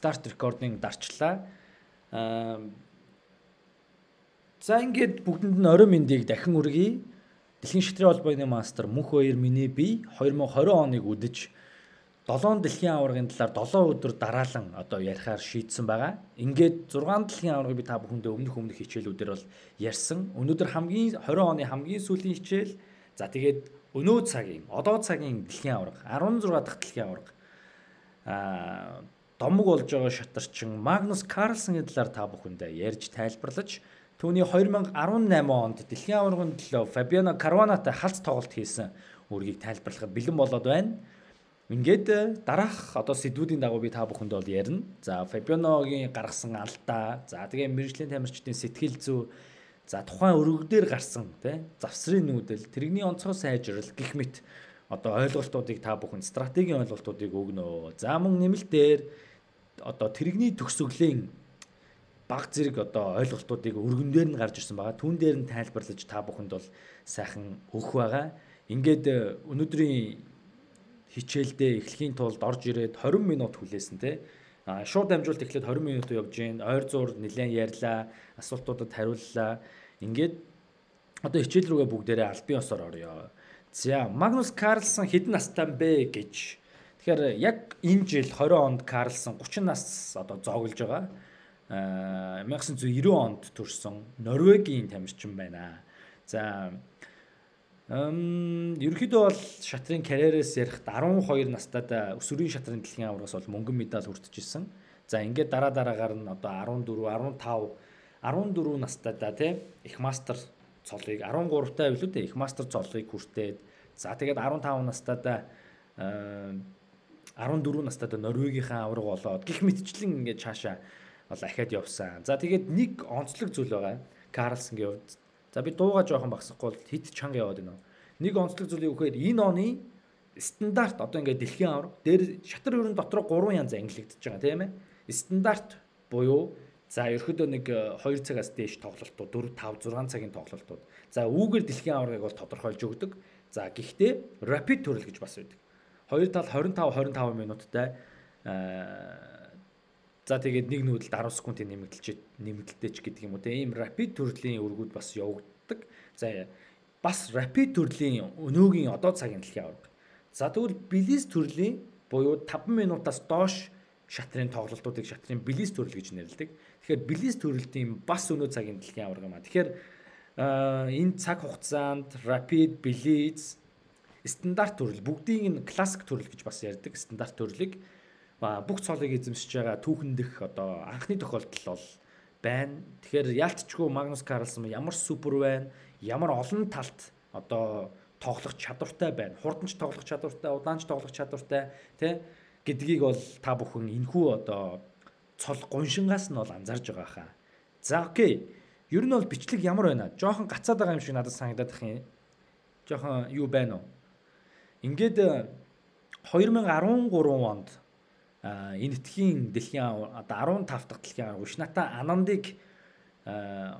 старт рекордыг дарчлаа. Аа За ингээд бүгдэнд нь орой мэндийг дахин үргэе. Дэлхийн шитрийн холбооны мастер мөнх баяр миний бие 2020 оныг үдэж 7 дэлхийн аваргын талаар 7 өдөр дараалан одоо ярихаар шийдсэн байгаа. Ингээд 6 дэлхийн аваргыг би та бүхэндээ өмнөх өмнөх хичээлүүдээр бол ярьсан. Өнөөдөр хамгийн 20 оны хамгийн сүүлийн хичээл. За тэгээд өнөө цагийн одоо цагийн дэлхийн аварга 16 дахь дэлхийн аварга аа домог болж байгаа шатарчин Магнус Карлсны талаар та бүхэндээ ярьж тайлбарлаж Түүний 2018 онд дэлхийн аваргын төлөө Фабиано Карванатай халц тоглолт хийсэн үргийг тайлбарлахад бэлэн болоод байна. Ингээд э, дараах одоо сэдвүүдийн дагуу би та бүхэнд бол ярина. За Фабианогийн гаргасан алдаа, за тэгээ мэрэгжлийн тамирчдын сэтгэл зүй, за тухайн өргөдөр гарсан тий завсрын нүүдэл, тэрэгний онцгой сайжрал гих мэт одоо ойлголтуудыг та бүхэн стратегийн ойлголтуудыг өгнө. За мөн нэмэлтээр одоо тэрэгний төгсгөлийн баг зэрэг одоо ойлголтуудыг өргөн дээр нь гарч ирсэн байгаа. Түүн дээр нь тайлбарлаж та бүхэнд бол сайхан өгөх байгаа. Ингээд э, өнөөдрийн хичээлдээ эхлэхийн тулд орж ирээд 20 минут хүлээсэн те. А шууд дамжуулт эхлээд 20 минут явж гин. Ойр зур нэлээд ярьлаа, асуултуудад хариуллаа. Ингээд одоо хичээл рүүгээ бүгдээрээ албан ёсоор орё. За Магнус Карлсон хэдэн настай бэ гэж. Тэгэхээр яг энэ жил 20 онд Карлсон 30 нас одоо зоглож байгаа. 1990 онд төрсэн Норвегийн тамирчин байна. За Эм ерөнхийдөө бол шатрын карьерээс ярихад 12 настайд өсвөрийн шатрын дэлхийн аваргаас бол мөнгөн медаль хүртэж За ингээд дараа дараагаар нь одоо 14, 15, 14 настайдаа тий их мастер цолыг 13 таа билүү дээ их мастер цолыг хүртээд за тэгээд 15 настайдаа 14 настайдаа Норвегийнхаа аварга болоод гих мэтчлэн ингээд цаашаа бол ахаад явсан. За тэгээд нэг онцлог зүйл байгаа. Карлсонгийн хувьд. За би дууга жоохон багсахгүй бол хит чанга яваад байна. Нэг онцлог зүйлийг өгөхээр энэ оны стандарт одоо ингээд дэлхийн авар дээр шатар өрн дотор 3 янз ангиллагдаж байгаа тийм ээ. Стандарт буюу за ерөөдөө нэг 2 э, цагаас дээш тоглолтууд 4 5 6 цагийн тоглолтууд. За үүгээр дэлхийн аваргыг бол тодорхойлж өгдөг. За гэхдээ rapid төрөл гэж бас байдаг. Хоёр тал 25 25 минуттай За тэгээд нэг нүүдэлд 10 секундын нэмэгдэлч нэмэгдэлтэй ч гэдэг юм уу те ийм rapid төрлийн өргүүд бас явагддаг. За бас rapid төрлийн өнөөгийн одоо цагийн дэлхийн аварга. За тэгвэл билис төрлийн буюу 5 минутаас доош шатрын тоглолтуудыг шатрын билис төрөл гэж нэрлэдэг. Тэгэхээр билис төрөлтийн бас өнөө цагийн дэлхийн аварга юм а. Тэгэхээр энэ цаг хугацаанд rapid, билис, стандарт төрөл бүгдийг нь классик төрөл гэж бас ярьдаг. Стандарт төрлийг бүх цолыг эзэмшиж байгаа түүхэн дэх одоо анхны тохиолдол бол байна. Тэгэхээр яалтчгүй Магнус Карлсон ямар супер байна, ямар олон талт одоо тоглох чадвартай байна. Хурданч тоглох чадвартай, удаанч тоглох чадвартай тий гэдгийг бол та бүхэн энхүү одоо цол гуншингаас нь бол анзаарж байгаа хаа. За окей. Ер нь бол бичлэг ямар байна? Жохон гацаад байгаа юм шиг надад санагдаад их юм. Жохон юу байна уу? Ингээд 2013 онд энэ этхийн дэлхийн одоо 15 дахь дэлхийн аварга Ушната Анандыг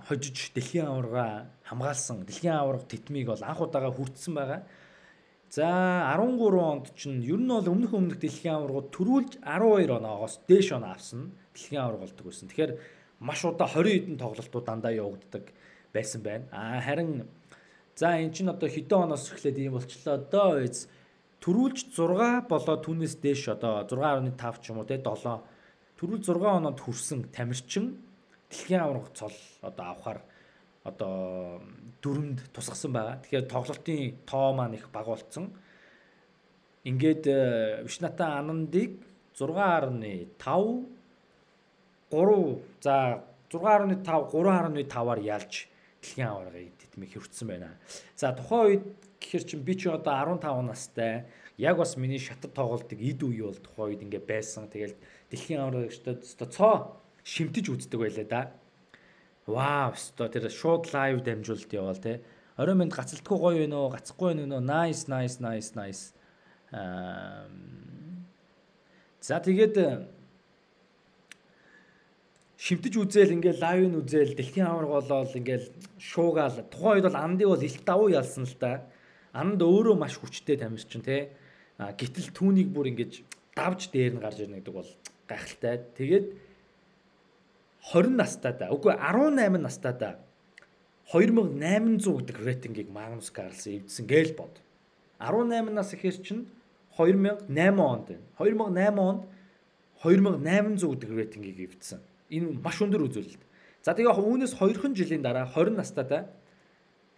хожиж дэлхийн аварга хамгаалсан дэлхийн аварга тэтмийг бол анх удаага хүртсэн байгаа. За 13 онд чинь ер нь бол өмнөх өмнөх дэлхийн аваргууд төрүүлж 12 оноогоос дээш оноо авсан дэлхийн аварга болдог байсан. Тэгэхээр маш удаа 20 хэдэн тоглолтууд дандаа явагддаг байсан байна. А харин за эн чинь одоо хэдэн оноос эхлээд ийм болчлоо доо үз Төрүүлж 6 болоо түүнээс дээш одоо 6.5 ч юм уу те 7 төрүүл 6 оноод хүрсэн тамирчин дэлхийн аварга цол одоо авахар одоо дөрөнд тусгасан байгаа. Тэгэхээр тоглолтын тоо маань их бага болцсон. Ингээд Вишната Анандыг 6.5 3 за 6.5 3.5-аар ялж дэлхийн аваргыг тэтмийг хөвцсөн байна. За тухайн үед гэхэр чин би чи одоо 15 настай яг бас миний шатар тоглолтыг эд үе бол тухайн үед ингээ байсан. Тэгэл дэлхийн аврагчдад өстой цоо шимтэж үздэг байлаа да. Вау, өстой тэр шууд лайв дамжуулалт яваал те. Орой минь гацалтгүй гоё вэ нөө, гацхгүй вэ нөө. Nice, nice, nice, nice. Аа За тэгээд шимтэж үзээл ингээл лайв нь үзээл дэлхийн аварга болоод ингээл шуугаал тухайн үед бол андыг бол илт давуу ялсан л та Анд өөрөө маш хүчтэй тамирчин те. Гэтэл түүнийг бүр ингэж давж дээр нь гарч ирнэ гэдэг бол гайхалтай. Тэгээд 20 настайдаа үгүй 18 настайдаа 2800 гэдэг рейтингийг Магнус Карлсон эвдсэн гээл бод. 18 нас ихээр чинь 2008 онд байна. 2008 онд 2800 гэдэг рейтингийг эвдсэн. Энэ маш өндөр үзүүлэлт. За тэгээ үүнээс 2хан жилийн дараа 20 настайдаа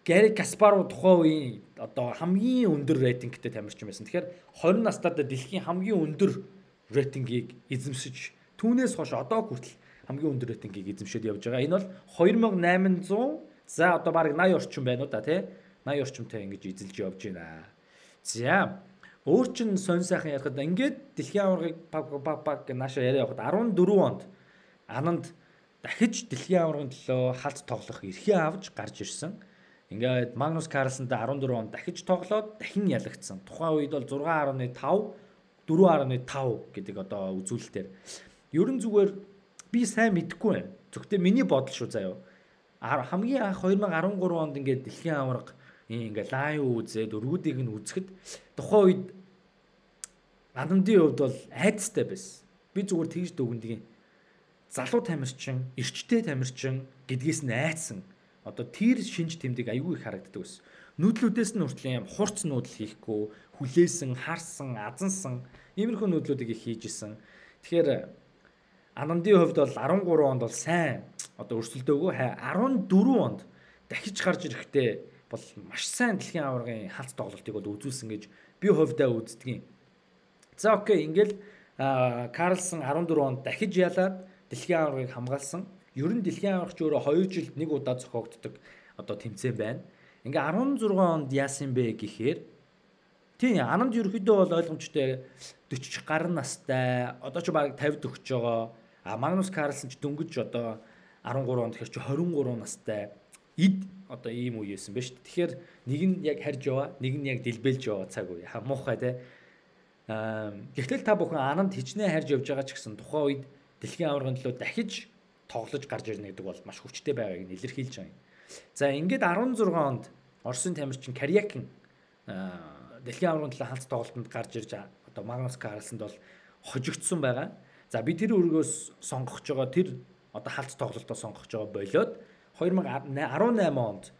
Гари Каспаров тухайн үеийн одоо хамгийн өндөр рейтингтэй тамирчин байсан. Тэгэхээр 20 настайдаа дэлхийн хамгийн өндөр рейтингийг эзэмшиж түүнээс хойш одоо хүртэл хамгийн өндөр рейтингийг эзэмшээд явж байгаа. Энэ бол 2800 за одоо бараг 80 орчим байна уу да тий 80 орчимтай ингэж эзэлж явж байна. За өөр чин сонь сайхан ярихад ингээд дэлхийн аваргыг паг паг паг нааша яриа явахад 14 онд ананд дахиж дэлхийн аваргын төлөө халт тоглох эрхээ авч гарч ирсэн. Ингээд Магнус Карлсентэй 14 онд дахиж тоглоод дахин ялагдсан. Тухайн үед бол 6.5 4.5 гэдэг одоо үзүүлэлтээр. Ерөн зүгээр би сайн мэдэхгүй байна. Зөвхөн миний бодол шүү заяа. Хамгийн анх 2013 онд ингээд дэлхийн аварга ингээд лайв үзээд өргүүдийг нь үзэхэд тухайн үед Адамдын хувьд бол айцтай байсан. Би зүгээр тэгж дүгнэдэг. Залуу тамирчин, эрчтэй тамирчин гэдгээс нь айцсан одоо тэр шинж тэмдэг айгүй их харагддаг ус. Нүүдлүүдээс нь хүртэл юм хурц нүүдэл хийхгүй, хүлээсэн, харсан, азансан иймэрхүү нүүдлүүдийг их хийжсэн. Тэгэхээр Анандын хувьд бол 13 онд бол сайн одоо өрсөлдөөгөө 14 онд дахиж гарч ирэхдээ бол маш сайн дэлхийн аваргын халт тоглолтыг бол үзүүлсэн гэж би хувьдаа үздэгин. За окей, ингээл Карлсон 14 онд дахиж ялаад дэлхийн аваргыг хамгаалсан. Ер нь дэлхийн аврагч өөрөө 2 жилд нэг удаа зохиогддог одоо тэмцээн байна. Ингээ 16 онд яасан бэ гэхээр тийм ананд ерөөхдөө бол ойлгомжтой 40 гаруй настай одоо ч баг 50 төгсөж байгаа. А Магнус Карлсон ч дөнгөж одоо 13 онд чи 23 настай ид одоо ийм үе байсан ба шүү. Тэгэхээр нэг нь яг харж яваа, нэг нь яг дэлбэлж яваа цаг үе. Ха муухай те. Аа гэхдээ та бүхэн ананд хичнээн харж явж байгаа ч гэсэн тухайн үед дэлхийн аваргын төлөө дахиж тоглож гарч ирнэ гэдэг бол маш хүчтэй байгааг нь илэрхийлж байгаа юм. За ингээд 16 онд Оросын тамирчин Карьякин дэлхийн аваргын талаа халт тоглолтод гарч ирж одоо Магнус Карлсонд бол хожигдсон байгаа. За би тэр өргөөс сонгох жоо тэр одоо халт тоглолтоо сонгох жоо болоод 2018 онд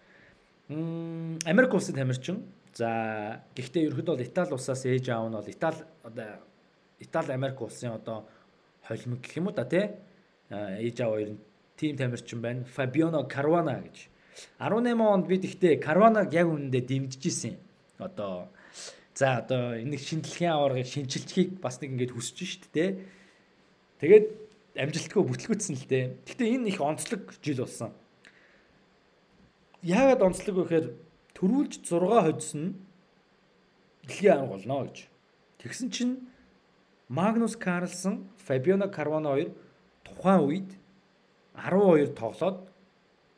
Америк улсын тамирчин за гэхдээ ерөөдөө бол Итали улсаас ээж аав нь бол Итали одоо Итали Америк улсын одоо холимог гэх юм уу да тий ээж аав хоёр нь тим тамирчин байна. Фабиано Карвана гэж. 18 онд бид ихтэй Карванаг яг үнэндээ дэмжиж исэн. Одоо за одоо энэ шинжилгээний аваргыг шинжилчихийг бас нэг ингэж хүсэж шít те. Тэгээд амжилтгүй бүтлгүүцсэн л дээ. Гэхдээ энэ их онцлог жил болсон. Яагаад онцлог вэ гэхээр төрүүлж 6 хоцсон дэлхийн аварга болно гэж. Тэгсэн чинь Магнус Карлсон, Фабиано Карвана хоёр тухайн үед 12 тоглоод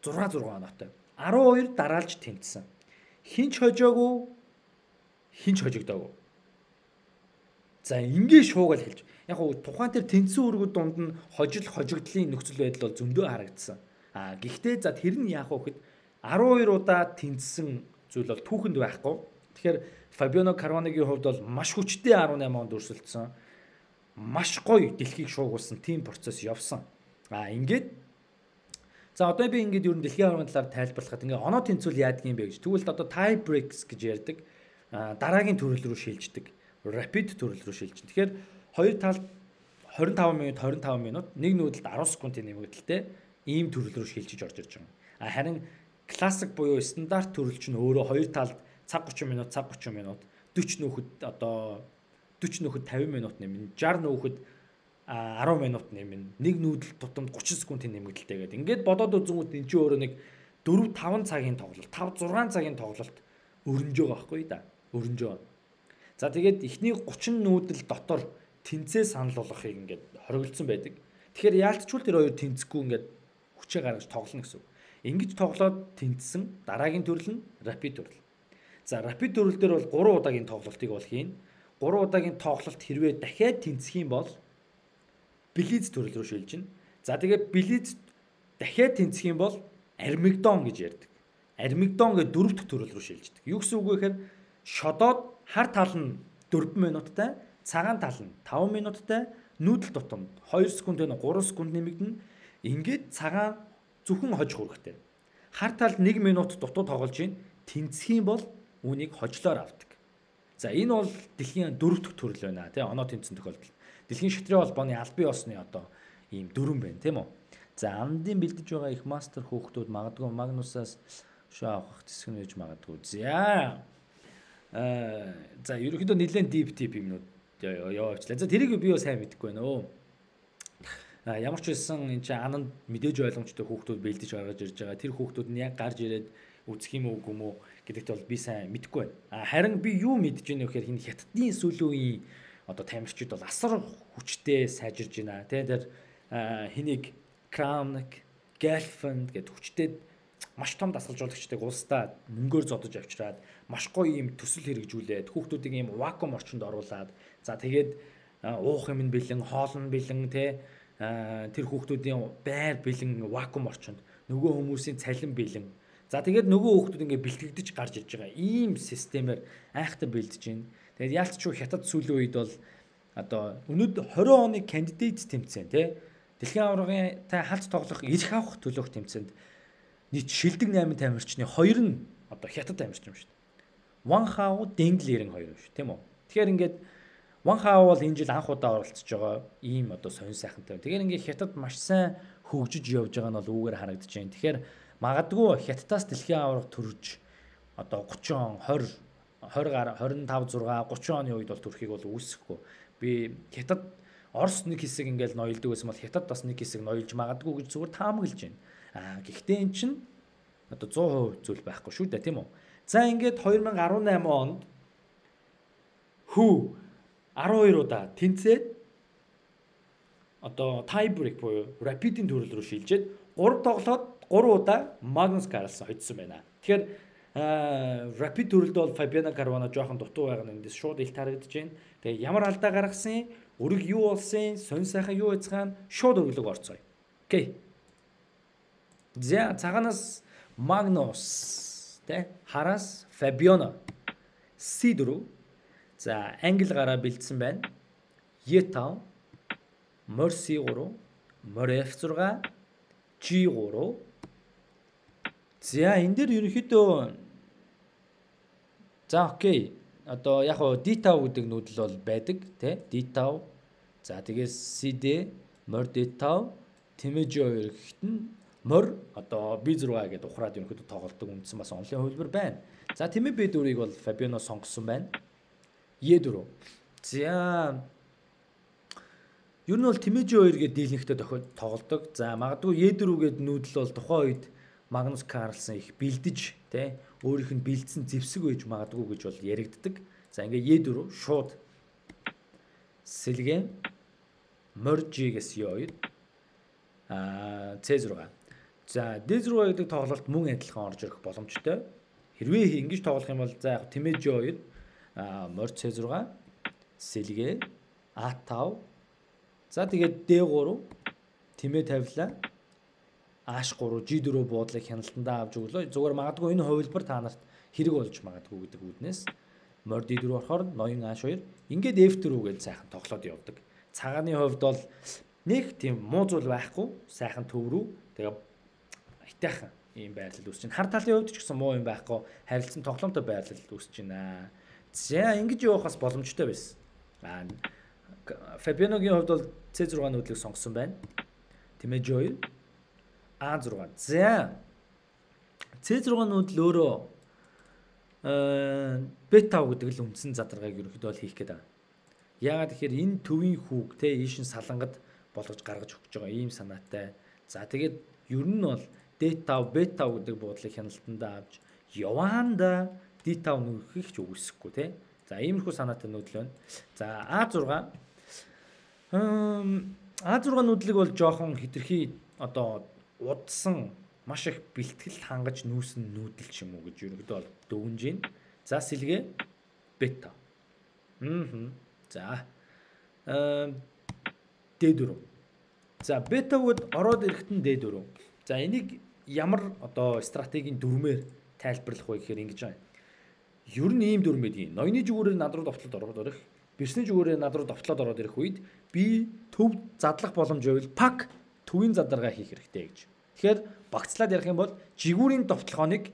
6 6 оноотой. 12 дараалж тэмцсэн. Хинч хожоогүй хинч хожигдоогүй. За ингээ шуугаал хэлж. Яг уу тухайн тэр тэнцсэн үргүүд дунд нь хожил хожигдлын нөхцөл байдал бол зөндөө харагдсан. А гэхдээ за тэр нь яах вэ гэхэд 12 удаа тэнцсэн зүйл бол түүхэнд байхгүй. Тэгэхээр Фабиано Карваныгийн хувьд бол маш хүчтэй 18 онд өрсөлдсөн маш гоё дэлхийг шуугуулсан тийм процесс явсан. А ингээд За одоо би ингээд ер нь дэлхийн аваргын талаар тайлбарлахад ингээд оноо тэнцвэл яадаг юм бэ гэж. Тэгвэл одоо tie breaks гэж ярьдаг. дараагийн төрөл рүү шилждэг. Rapid төрөл рүү шилжин. Тэгэхээр хоёр талд 25 минут 25 минут нэг нүүдэлд 10 секундын нэмэгдэлтэй ийм төрөл рүү шилжиж орж ирж байгаа. А харин классик буюу стандарт төрөл чинь өөрөө хоёр талд цаг 30 минут цаг 30 минут 40 нөхөд одоо 40 нөхөд 50 минут нэмнэ. 60 нөхөд 10 минут нэмнэ. Нэг нүүдэл тутамд 30 секундын нэмэгдэлтэй гэдэг. Ингээд бодоод үзэнгүүт эн чинь өөрөө нэг 4 5 цагийн тоглолт, 5 6 цагийн тоглолт өрнөж байгаа байхгүй да. Өрнөж байгаа. За тэгээд эхний 30 нүүдэл дотор тэнцээ санал болгохыг ингээд хориглосон байдаг. Тэгэхээр яалтчгүй тэр хоёр тэнцэхгүй ингээд хүчээ гаргаж тоглоно гэсэн үг. Ингэж тоглоод тэнцсэн дараагийн төрөл нь rapid төрөл. За rapid төрөл дээр бол 3 удаагийн тоглолтыг бол хийн. 3 удаагийн тоглолт хэрвээ дахиад тэнцэх юм бол Близ төрөл рүү шилжинэ. За тэгээд Близ дахиад тэнцэх юм бол Армигдон гэж ярьдаг. Армигдон гэдэг дөрөв дэх төрөл рүү шилждэг. Юу гэсэн үг вэ гэхээр шодоод хар тал нь 4 минуттай, цагаан тал нь 5 минуттай, нүүдэл тутамд 2 секунд вэ 3 секунд нэмэгдэнэ. Ингээд цагаан зөвхөн хожих үүрэгтэй. Хар талд 1 минут дутуу тоглож ийн тэнцэх юм бол үүнийг хожлоор авдаг. За энэ бол дэлхийн дөрөв дэх төрөл байна тий оноо тэнцэн тохиолдол. Дэлхийн шатрын холбооны албан ёсны одоо ийм дүрэн байна тийм үү. За андын бэлдэж байгаа их мастер хүүхдүүд магадгүй Магнусаас шоо авах хэсэг нь гэж магадгүй. За аа за ерөнхийдөө нэлээд дип тип юмнууд явуулчлаа. За тэрийг би юу сайн мэдэхгүй байна өө. А ямар ч байсан энэ чинь ананд мэдээж ойлгомжтой хүүхдүүд бэлдэж гаргаж ирж байгаа. Тэр хүүхдүүд нь яг гарч ирээд үзэх юм уу юм уу гэдэгт бол би сайн мэдэхгүй байна. Харин би юу мэдэж байна вэ гэхээр энэ хятадны сүүлийн одоо тамирчид бол асар хүчтэй сайжирж байна. Тэ тэр хэнийг Kramnik, Gelfand гэдэг хүчтэй маш том дасгалжуулагчдыг улсдаа мөнгөөр зодож авчираад маш гоё юм төсөл хэрэгжүүлээд хүүхдүүдийг ийм вакуум орчинд оруулаад за тэгээд уух юм бэлэн, хоол нь бэлэн те тэр хүүхдүүдийн байр бэлэн вакуум орчинд нөгөө хүмүүсийн цалин бэлэн. За тэгээд нөгөө хүүхдүүд ингээ бэлтгэгдэж гарч ирж байгаа ийм системээр айхтар бэлдэж байна. Тэгээд яалт ч хятад сүүлийн үед бол одоо өнөөдөр 20 оны кандидат тэмцээн те дэлхийн аваргын тай халт тоглох эрх авах төлөөх тэмцээнд нийт шилдэг 8 тамирчны хоёр нь одоо хятад тамирч юм шүү дээ. Ван Хао, Денглерийн хоёр юм шүү, тийм үү? Тэгэхээр ингээд Ван Хао бол энэ жил анх удаа оролцож байгаа ийм одоо сонир сайхантай. Тэгэхээр ингээд хятад маш сайн хөгжиж явж байгаа нь бол үүгээр харагдаж байна. Тэгэхээр магадгүй хятадаас дэлхийн аварга төрж одоо 30 он 20 20 гар 25 6 30 оны үед бол төрхийг бол үүсэхгүй. Би хятад Орос нэг хэсэг ингээл ноёлдог байсан бол хятад бас нэг хэсэг ноёлж магадгүй гэж зүгээр таамаглаж байна. Аа гэхдээ эн чинь одоо 100% зүйл байхгүй шүү дээ тийм үү. За ингээд 2018 онд хүү 12 удаа тэнцээд одоо tie break буюу rapid-ийн төрөл рүү шилжээд 3 тоглоод 3 удаа Magnus Carlsen хоцсон байна. Тэгэхээр rapid төрөлд бол Fabiano Caruana жоохон дутуу байгаа нь эндээс шууд ил тарагдж байна. Тэгээ ямар алдаа гаргасан, өрг юу болсон, сонь сайхан юу яцгаан шууд өглөг орцгоё. Окей. За цагаанаас Magnus тэ хараас Fabiano C4 за англи гараа бэлдсэн байна. E5 Mor C3 Mor F6 G3 За энэ дээр ерөнхийдөө за окей одоо яг хоо D5 гэдэг нүүдэл бол байдаг тий D5 за тэгээс CD Mor D5 Тэмэж 2 гэхэд нь морь одоо B6 гэдэг ухраад ерөнхийдөө тоглолдог үндсэн бас онлын хувилбар байна. За тэмээ B4-ийг бол Фабиано сонгосон байна. E4. За Ер нь бол Тэмэж 2 гэдэг дийлэнхтэй тоглолдог. За магадгүй E4 гэдэг нүүдэл бол тухайн үед Магнус Карлсон их бэлдэж тэ өөрийнх нь бэлдсэн зэвсэг байж магадгүй гэж бол яригддаг. За ингээ E4 шууд сэлгэн моржигээс E2 а C6 За D6 гэдэг тоглолт мөн адилхан орж ирэх боломжтой. Хэрвээ ингэж тоглох юм бол за яг Тэмэж 2 а Мор C6 Сэлгэ А5 за тэгээд D3 Тэмээ тавилаа H3 G4 буудлыг хяналтандаа авч өглөө. Зүгээр магадгүй энэ хувилбар та нарт хэрэг болж магадгүй гэдэг үүднээс Мор D4 орохоор ноён H2 ингээд F4 гэж сайхан тоглоод явдаг. Цагааны хувьд бол нэг тийм муу зүйл байхгүй. Сайхан төв рүү тэгээ хитайхан ийм байрлал үүсэж байна. Хар талын хувьд ч гэсэн муу юм байхгүй харилцан тоглоомтой байрлал үүсэж байна. За ингэж явахаас боломжтой байсан. Аа Фабианогийн хувьд бол C6 нүүдлийг сонгосон байна. Тэмээж 2 A6. За C6 нүүдэл өөрөө э бета гэдэг л үндсэн задаргааг ерөөхдөө бол хийх гээд байгаа. Яагаад тэгэхээр энэ төвийн хүүг те ийшин салангад болгож гаргаж өгч байгаа ийм санаатай. За тэгээд ер нь бол D5, бета гэдэг буудлыг хяналтандаа авч яваанда D5 нөхөх ч үгүйсэхгүй тий. За иймэрхүү санаатай нүүдэл байна. За A6 А6 нүүдлийг бол жоохон хитрхи одоо удсан маш их бэлтгэл хангаж нүүсэн нүүдэл ч юм уу гэж ерөнхийдөө бол дүгнж байна. За сэлгээ бета. Аа. За. Аа D4. За бета гээд ороод ирэхэд нь D4. За энийг ямар одоо стратегийн дүрмээр тайлбарлах вэ гэхээр ингэж байна. Ер нь ийм дүрм байдгийг. Ноёны зүгүүрээр над руу довтлоод ороод ирэх, бэрсний зүгүүрээр над руу довтлоод ороод ирэх үед би төв задлах боломж байвал пак төвийн задаргаа хийх хэрэгтэй гэж. Тэгэхээр багцлаад ярих юм бол жигүүрийн довтлохоныг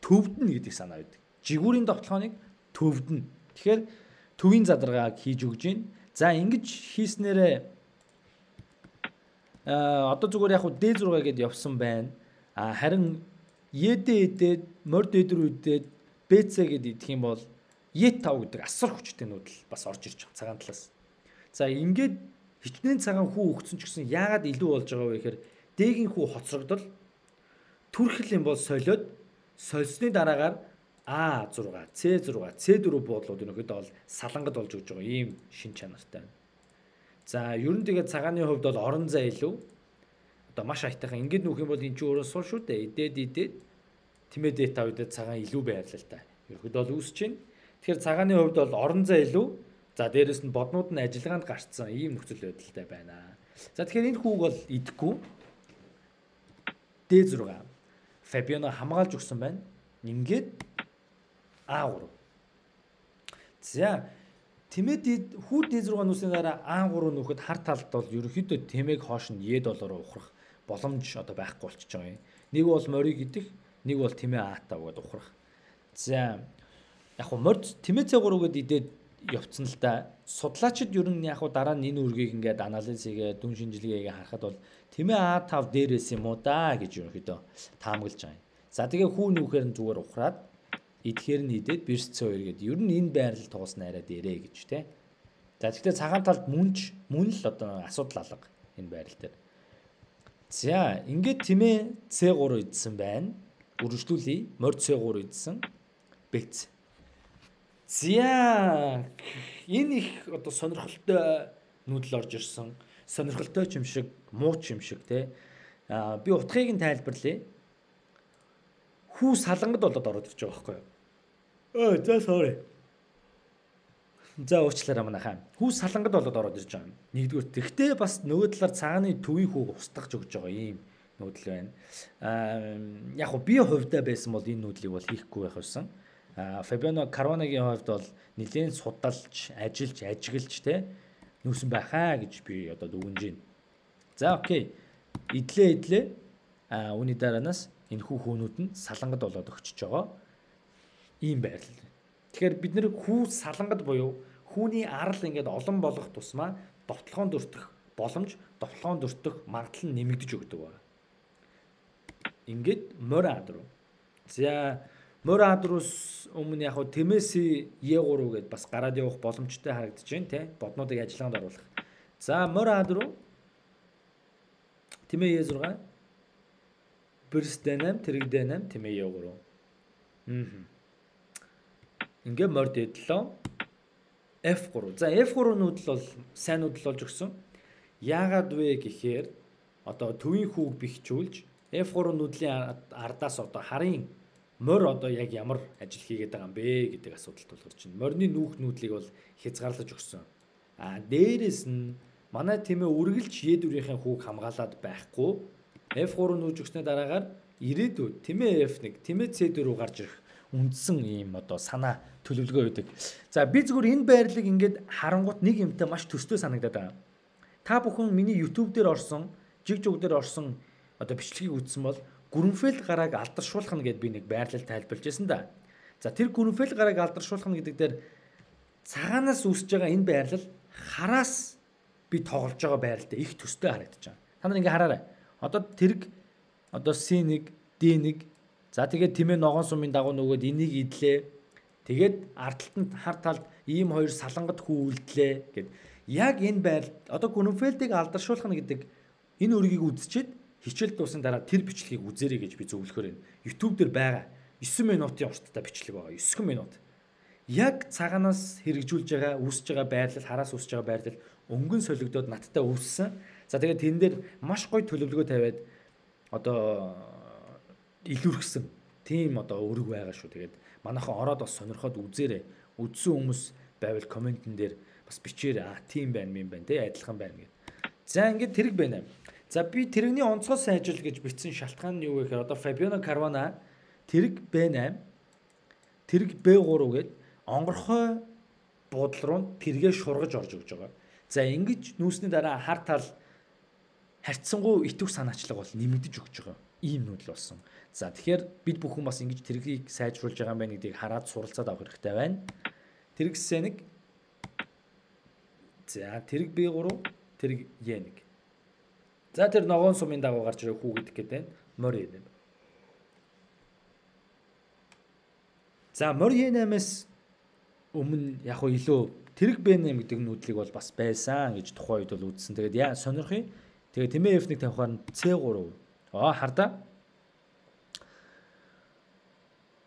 төвдөн гэдэг санаа байдаг. Жигүүрийн довтлохоныг төвдөн. Тэгэхээр төвийн задаргааг хийж өгж гин. За ингэж хийснээрээ а одоо зүгээр яг хуу D6 гэдээ явсан байна. А харин ЕД эдээд морд эд рүү эдээд БЦ гэдээ идэх юм бол Е5 гэдэг асар хүчтэй нүүдэл бас орж ирж байгаа цагаан талаас. За ингээд хичнээн цагаан хүү өгсөн ч гэсэн яагаад илүү болж байгаа вэ гэхээр дээгийн хүү хоцрогдол түрхэл юм бол солиод сольсны дараагаар А6, C6, C4 буудлууд өнөөхдөө бол салангад болж өгж байгаа ийм шин чанартай байна. За ер нь тэгээд цагааны хувьд бол орон зай илүү одоо маш аятайхан ингээд нүүх юм бол эн чинь өөрөө сул шүү дээ. Идээд идээд тэмээ дата үедээ цагаан илүү байрлал та. Ерөөд бол үүсэж байна. Тэгэхээр цагааны хувьд бол орон зай илүү За дээрэс нь боднууд нь ажиллагаанд гарцсан ийм нөхцөл байдалтай байна. За тэгэхээр энэ хүүг бол идэхгүй. D6. Фабиано хамгаалж өгсөн байна. Ингээд А3. За Тэмээд хүү D6 нүсний дараа А3 нөхөд хар талд бол ерөөхдөө тэмээг хоош нь Е доллараар ухрах боломж одоо байхгүй болчихж байгаа юм. Нэг бол морийг идэх, нэг бол тэмээ А5 гэдээ ухрах. За яг хөө морд тэмээ C3 гэдээ идээд явцсан л да. Судлаачид ер нь яг хуу дараа нь энэ үргийг ингээд анализ хийгээ дүн шинжилгээгээ харахад бол тэмээ А5 дээрээс юм уу да гэж ерөнхийдөө таамаглаж байгаа. За тэгээ хүү нүүхээр нь зүгээр ухраад идэхээр нь идээд бирс C2 гэдэг. Ер нь энэ байрлал туусна арай дээрээ гэж те. За тэгэхээр цагаан талд мүнж мөн л одоо асуудал алга энэ байрал дээр. За ингээд тэмээ C3 идсэн байна. Үргэлжлүүлээ. Морд C3 идсэн. Бэц. За энэ их одоо сонирхолтой нүүдэл орж ирсэн. Сонирхолтой ч юм шиг, муу ч юм шиг те. Аа би утгыг нь тайлбарлая. Хүү салангад болоод ороод ирж байгаа байхгүй юу? Өө за sorry. За уучлаарай манайхаа. Хүү салангад болоод ороод ирж байгаа юм. Нэгдүгээр тэгтээ бас нөгөө талаар цааны төвийн хүүг устгаж өгж байгаа юм нүүдэл байна. Аа яг хөө би хувьдаа байсан бол энэ нүүдлийг бол хийхгүй байх байсан. Фабиано Карванагийн хувьд бол нэгэн судалж, ажиллаж, ажиглаж те нүүсэн байхаа гэж би одоо дүгнэж байна. За окей. Идлээ идлээ. А үүний дараанаас энэ хүү хөөнүүд нь салангад болоод өгчөж байгаа. Ийм байрлал. Тэгэхээр бид нэр хүү салангад буюу хүүний арал ингээд олон болох тусмаа довтлогоон дөртөх боломж, довтлогоон дөртөх магадлал нь нэмэгдэж өгдөг байна. Ингээд морь ад руу. За Морь адрус өмнө яг Тэмэси Е3 гэдээ бас гараад явах боломжтой харагдаж байна те боднуудыг ажиллагаанд оруулах. За морь адруу Тэмээ Е6 Бэрс Д8 Тэрэг Д8 Тэмээ Е3. Аа. Ингээ морь дэдлөө F3. За F3 нүүдэл бол сайн нүүдэл болж өгсөн. Яагаад вэ гэхээр одоо төвийн хүүг бэхжүүлж F3 нүүдлийн ардаас одоо харын морь одоо яг ямар ажил хийгээд байгаа юм бэ гэдэг асуудалт тулгарч байна. Морины нүүх нүүдлийг бол хязгаарлаж өгсөн. А дээрэс нь манай тэмээ үргэлж едүрийнхээ хүүг хамгаалаад байхгүй F3 нүүж өгснээ дараагаар ирээдүйд тэмээ F1 тэмээ C4 рүү гарч ирэх үндсэн ийм одоо санаа төлөвлөгөө өгдөг. За би зүгээр энэ байрлалыг ингээд харангуут нэг юмтай маш төстэй санагдаад байна. Та бүхэн миний YouTube дээр орсон, жиг жуг дээр орсон одоо бичлэгийг үзсэн бол Гүрэнфэл гарааг алдаршуулах нь гэд би нэг байрлал тайлбарлаж байсан да. За тэр гүрэнфэл гарааг алдаршуулах нь гэдэг дээр цагаанаас үүсэж байгаа энэ байрлал хараас би тоглож байгаа байралтай их төстэй харагдаж байна. Та нар ингээ хараарай. Одоо тэрэг одоо C1, D1 за тэгээд тэмээ ногоон сумын дагуу нөгөөд энийг идлээ. Тэгээд ардталтанд хар талд ийм хоёр салангад хүүлдлээ гэд. Яг энэ байрал одоо гүрэнфэлдийг алдаршуулах нь гэдэг энэ үргийг үзчихэд хичээл дуусны дараа тэр бичлэгийг үзээрэй гэж би зөвлөхөр байна. YouTube дээр байгаа 9 минутын урттай бичлэг байгаа. 9 минут. Яг цагаанаас хэрэгжүүлж байгаа, үүсэж байгаа байрлал, хараас үүсэж байгаа байрлал өнгөн солигдоод надтай үүссэн. За тэгээд тэн дээр маш гоё төлөвлөгөө тавиад одоо илүүрхсэн тийм одоо өрөг байгаа шүү. Тэгээд манайхан ороод бас сонирхоод үзээрэй. Үзсэн хүмүүс байвал комментэн дээр бас бичээрэй. Аа тийм байна, юм байна, тэ адилхан байна гэд. За ингээд тэрэг байна. За би тэрэгний онцгой сайжил гэж бичсэн шалтгаан нь юу вэ гэхээр одоо Fabiano Caruana тэрэг B8 тэрэг B3 гээд онгорхой буудлын руу тэргээ шургаж орж өгж байгаа. За ингэж нүүсний дараа хар тал харьцангуй итвэх санаачлага бол нэмэгдэж өгч байгаа ийм нүүдэл болсон. За тэгэхээр бид бүхэн бас ингэж тэргийг сайжруулж байгаа юм байна гэдгийг хараад суралцаад авах хэрэгтэй байна. Тэргсээ нэг За тэрэг B3 тэрэг Y1. За тэр ногоон сумын дагуу гарч ирэх хүү гэдэг гэдэг байна. Мор Y8. За мор Y8-аас өмнө яг хөө илүү тэрэг B8 гэдэг нүүдлийг бол бас байсан гэж тухайн үед бол үзсэн. Тэгээд яа сонирхъя. Тэгээд тэмээ F1 тавихаар C3. Аа хардаа.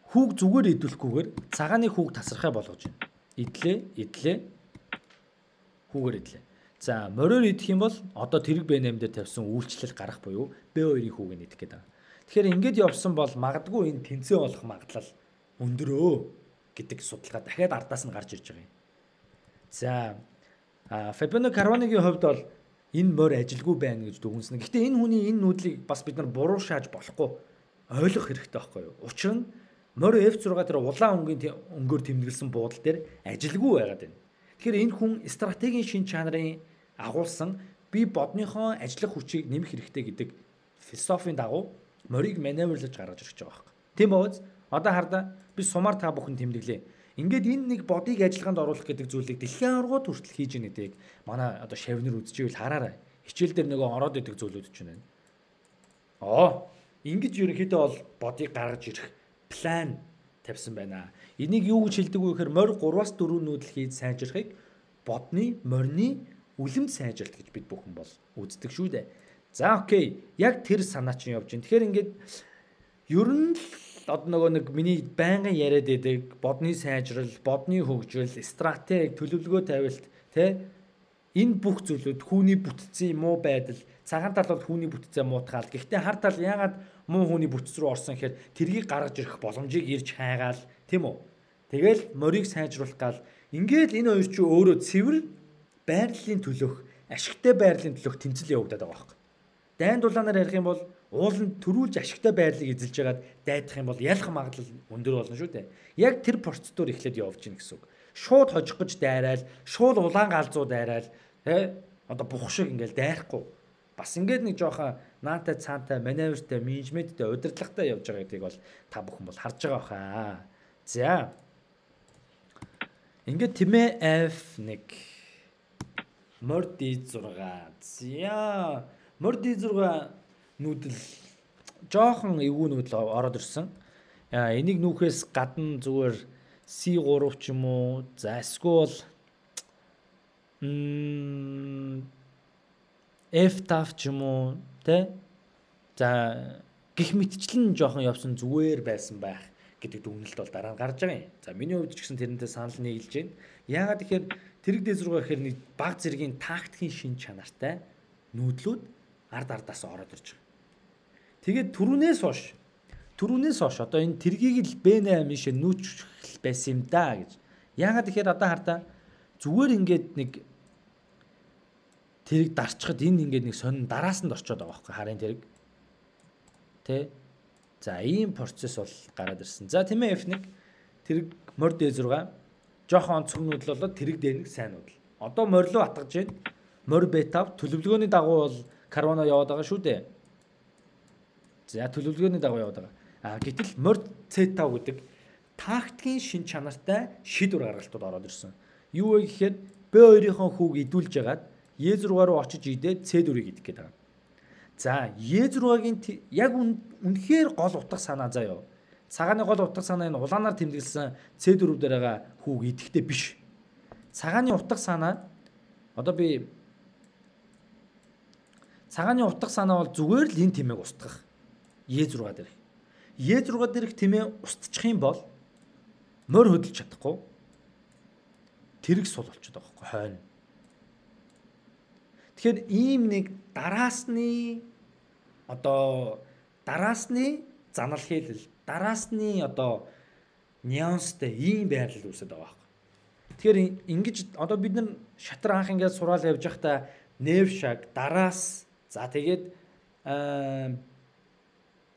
Хүүг зүгээр идүүлэхгүйгээр цагааны хүүг тасархаа болгож байна. Идлээ, идлээ. Хүүгээр идлээ. За мориор идэх юм бол одоо тэрэг B8 дээр тавьсан үйлчлэл гарах буюу B2-ийн хүүг нь идэх гэдэг. Тэгэхээр ингэж явсан бол магадгүй энэ тэнцээ болох магадлал өндөрөө гэдэг судалгаа дахиад ардаас нь гарч ирж байгаа юм. За Фабиано Карваныгийн хувьд бол энэ морь ажилгүй байна гэж дүгнсэн. Гэхдээ энэ хүний энэ нүүдлийг бас бид нар буруу шааж болохгүй ойлгох хэрэгтэй байхгүй юу? Учир нь морь F6 тэр улаан өнгийн өнгөөр тэмдэглэсэн буудал дээр ажилгүй байгаад байна. Тэгэхээр энэ хүн стратегийн шин чанарын агуулсан би бодныхоо ажиллах хүчийг нэмэх хэрэгтэй гэдэг философийн дагуу морийг маневрлаж гаргаж ирж байгаа байхгүй. Тийм бооз одоо хардаа би сумаар та бүхэн тэмдэглээ. Ингээд энэ нэг бодийг ажиллагаанд оруулах гэдэг зүйлийг дэлхийн аргууд хүртэл хийж ийн гэдгийг манай одоо шавнер үзчихвэл хараарай. Хичээл дээр нөгөө ороод идэг зүйлүүд ч байна. Оо, ингэж ерөнхийдөө бол бодийг гаргаж ирэх план тавьсан байна. Энийг юу гэж хэлдэг вэ гэхээр морь 3-аас 4 нүүдэл хийж сайжрахыг бодны, морины үлэмд сайжилт гэж бид бүхэн бол үздэг шүү дээ. За окей. Яг тэр санаа чинь явж байна. Тэгэхээр ингээд ер нь одоо нөгөө нэг миний байнгын яриад байдаг бодны сайжрал, бодны хөгжил, стратеги, төлөвлөгөө тавилт тэ энэ бүх зүйлүүд хүүний бүтцийн муу байдал цагаан тал бол хүүний бүтцээ муутгаал. Гэхдээ хар тал яагаад муу хүний бүтц рүү орсон гэхээр тэргийг гаргаж ирэх боломжийг ирж хайгаал тийм үү? Тэгэл морийг сайжруулах гал ингээд энэ хоёр чи өөрөө цэвэр байрлалын төлөх ашигтай байрлалын төлөх тэмцэл явагдаад байгаа байхгүй. Дайнд дулаанаар ярих юм бол ууланд төрүүлж ашигтай байрлалыг эзэлж байгаад дайдах юм бол ялах магадлал өндөр болно шүү дээ. Яг тэр процедур эхлээд явж гин гэсэн үг. Шууд хожих гэж дайраал, шууд улаан галзуу дайраал, тэ одоо бух шиг ингээл дайрахгүй. Бас ингээд нэг жоохон наантай цаантай, маневртай, менежменттэй, удирдлагатай явж байгаа гэдгийг бол та бүхэн бол харж байгаа баха. За. Ингээд тэмээ F1 Морд D6. За. Морд D6 нүүдэл жоохон эвгүй нүүдэл ороод ирсэн. Энийг нүүхээс гадна зүгээр C3 ч юм уу за эсвэл F-тав ч юм уу тэ за гих мэтчлэн жоохон явсан зүгээр байсан байх гэдэг дүгнэлт бол дараа нь гарч байгаа юм. За миний хувьд ч гэсэн тэрнтэй санал нийлж байна. Яагаад тэгэхээр тэрэг дээд зургаа гэхээр нэг баг зэргийн тактикийн шин чанартай нүүдлүүд ард ардаас ороод ирж байгаа. Тэгээд түрүүнээс хойш түрүүнээс хойш одоо энэ тэргийг л Б8 шээ нүүч байсан юм да гэж. Яагаад тэгэхээр одоо хардаа зүгээр ингээд нэг тэрэг дарчхад энэ ингээд нэг сонин дараас нь орчоод байгаа байхгүй харын тэрэг. Тэ? За ийм процесс бол гараад ирсэн. За тийм ээ F1 тэрэг морь D6 жоохон онцгой нүүдэл болоод тэрэг D1 сайн нүүдэл. Одоо морь руу атгаж байна. Морь B5 төлөвлөгөөний дагуу бол карвано яваад байгаа шүү дээ. За төлөвлөгөөний дагуу яваад байгаа. А гэтэл морд C5 гэдэг тактикийн шин чанартай шийдвэр гаргалтууд ороод ирсэн. Юу вэ гэхээр B2-ийнхөө хүүг идүүлж ягаад E6 руу очиж идээд C4-ийг идэх гээд байгаа. За E6-гийн яг үнэхээр гол утга санаа заяа. Цагааны гол утга санаа энэ улаанаар тэмдэглэсэн C4 дээр байгаа хүүг идэхтэй биш. Цагааны утга санаа одоо би цагааны утга санаа бол зүгээр л энэ тэмээг устгах. Е6 дээрх. Е6 дээрх тэмээ устчих юм бол морь хөдөлж чадахгүй тэрэг сул болчиход байгаа байхгүй хойно. Тэгэхээр ийм нэг дараасны одоо дараасны занал хийлэл дараасны одоо нюанстай ийм байрлал үүсэж байгаа байхгүй. Тэгэхээр ингэж одоо бид нар шатар анх ингээд сураал явж байхдаа нев шаг дараас за тэгээд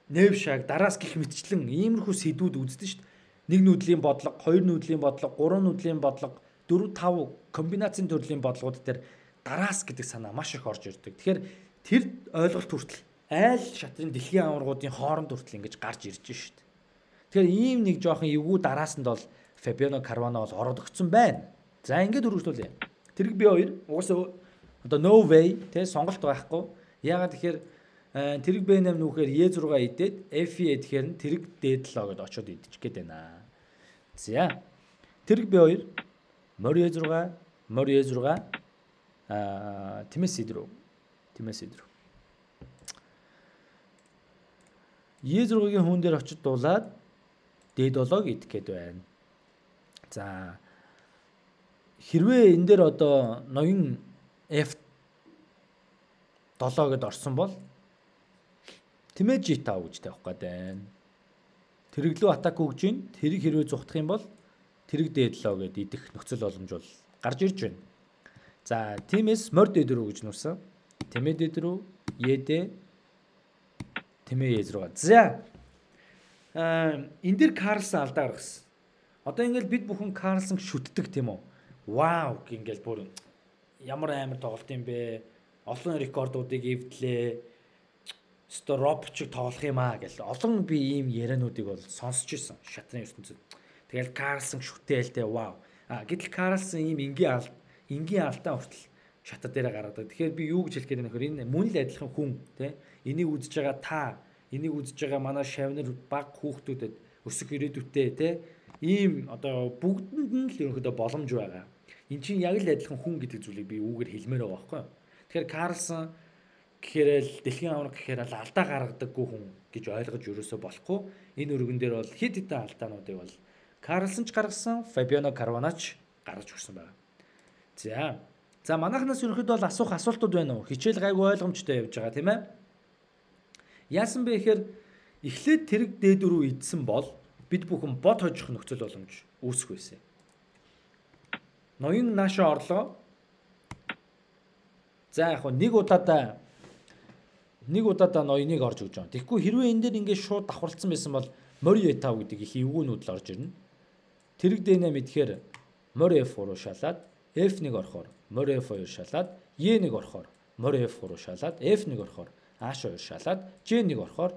нэв шаг дараас гих мэтчлэн иймэрхүү сэдвүүд үздэг шүү дээ. Нэг нүүдлийн бодлого, хоёр нүүдлийн бодлого, гурван нүүдлийн бодлого, дөрв тав комбинацийн төрлийн бодлогууд дээр дараас гэдэг санаа маш их орж ирдэг. Тэгэхээр тэр ойлголт хүртэл айл шатрын дэлхийн аваргуудын хооронд хүртэл ингэж гарч ирж шít. Тэгэхээр ийм нэг жоохон эвгүй дараасанд бол Фабиано Карвано бол ороод өгсөн байна. За ингэж хөрвүүлээ. Тэрэг би хоёр угаасаа одоо no way те сонголт байхгүй. Яагаад тэгэхээр тэрэг B8 нүүхээр E6 идээд FE тэгэхээр нь тэрэг D7 гэдээ очиод идчих гээд байна. За. Тэрэг B2 морь E6 морь E6 аа тимээс идрүү. Тимээс идрүү. E6-гийн хүн дээр очиж дуулаад D7-г идэх гээд байна. За хэрвээ энэ дээр одоо ноён F 7 гэд орсон бол тэмээ G5 гэж тавих гээд байна. Тэрэглүү атак өгж гин тэрийг хэрвээ зүхтах юм бол тэрэг дээдлөө гэд идэх нөхцөл боломж бол гарч ирж байна. За тиймээс морд дэдрүү гэж нусан. Тэмээ дэдрүү Е-дэ тэмээ Е6. За аа энэ дэр Карлсон алдаа гаргасан. Одоо ингээл бид бүхэн Карлсон шүтдэг тийм үү? Вау гингээл бүр ямар амар тоглолт юм бэ? Олон рекордуудыг эвдлээ. Sto ропчиг тоглох юм аа гэл. Олон би ийм яриануудыг бол сонсч ирсэн шатрын ертөнцид. Тэгэл Карлсон шүтээлтэй вау. А гэтэл Карлсон ийм энгийн алд энгийн алдаа хүртэл шатар дээрээ гаргадаг. Тэгэхээр би юу гэж хэлэх гээд байна нөхөр энэ мөн л адилхан хүн тий энийг үзэж байгаа та энийг үзэж байгаа манай шавнар баг хүүхдүүдэд өсөх ирээдүйтэй тий ийм одоо бүгдэнд нь л ерөнхийдөө боломж байгаа. Эн чинь яг л адилхан хүн гэдэг зүйлийг би үүгээр хэлмээр байгаа байхгүй юу? Тэгэхээр Карлсон гэхээр л дэлхийн авраг гэхээр л алдаа гаргадаггүй хүн гэж ойлгож ерөөсөө болохгүй. Энэ өргөн дээр бол хэд хэдэн алдаануудыг бол Карлсон ч гаргасан, Фабиано Карванач гаргаж өгсөн байна. За. За манайхнаас ерөнхийдөө бол асуух асуултууд байна уу? Хичээл гайгүй ойлгомжтой явж байгаа тийм ээ. Яасан бэ гэхээр эхлээд тэрэг дээд рүү идсэн бол бид бүхэн бод хожих нөхцөл боломж үүсэх байсан. Ноён наашаа орлоо. За яг нэг удаадаа нэг удаадаа ноёныг орж өгч байгаа. Тэгэхгүй хэрвээ энэ дээр ингээд шууд давхарлцсан байсан бол мори Е5 гэдэг их эвгүүнүүд л орж ирнэ. Тэрэг дэнэ мэдхээр мори F3 шалаад F1 орохоор мори F2 шалаад E1 орохоор мори F3 шалаад F1 орохоор H2 шалаад J1 орохоор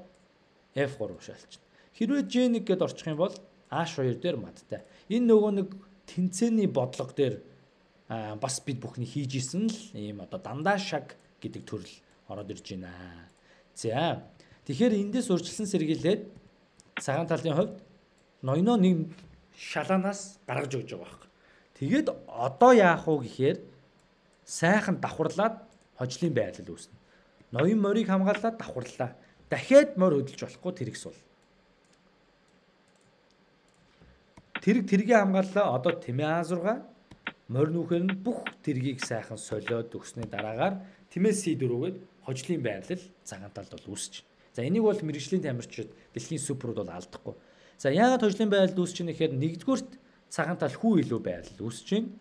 F3 шалчихна. Хэрвээ J1 гэд орчих юм бол H2 дээр мадтай. Энэ нөгөө нэг тэнцээний бодлого дээр бас бид бүхний хийж исэн л ийм одоо дандаа шаг гэдэг төрөл ороод ирж байна. За. Тэгэхээр эндээс урьдчилан сэргийлээд цагаан талын хувьд ноёно нэг шалаанаас гаргаж өгч байгаа байхгүй. Тэгээд одоо яах вэ гэхээр сайхан давхарлаад хожлын байрлал үүснэ. Ноён морийг хамгаалаад давхарлаа. Дахиад морь хөдөлж болохгүй тэрэгс бол. Тэрэг тэргээ хамгааллаа. Одоо Тэмээ А6 морь нүүхээр нь бүх тэргийг сайхан солиод өгснээ дараагаар Тэмээ С4 гээд хожлын байрлал цагаан талд бол үүсэж байна. За энийг бол мэрэгжлийн тамирчид дэлхийн суперуд бол алдахгүй. За яагаад хожлын байрлал үүсэж байна гэхээр нэгдүгürt цагаан тал хүү илүү байрлал үүсэж байна.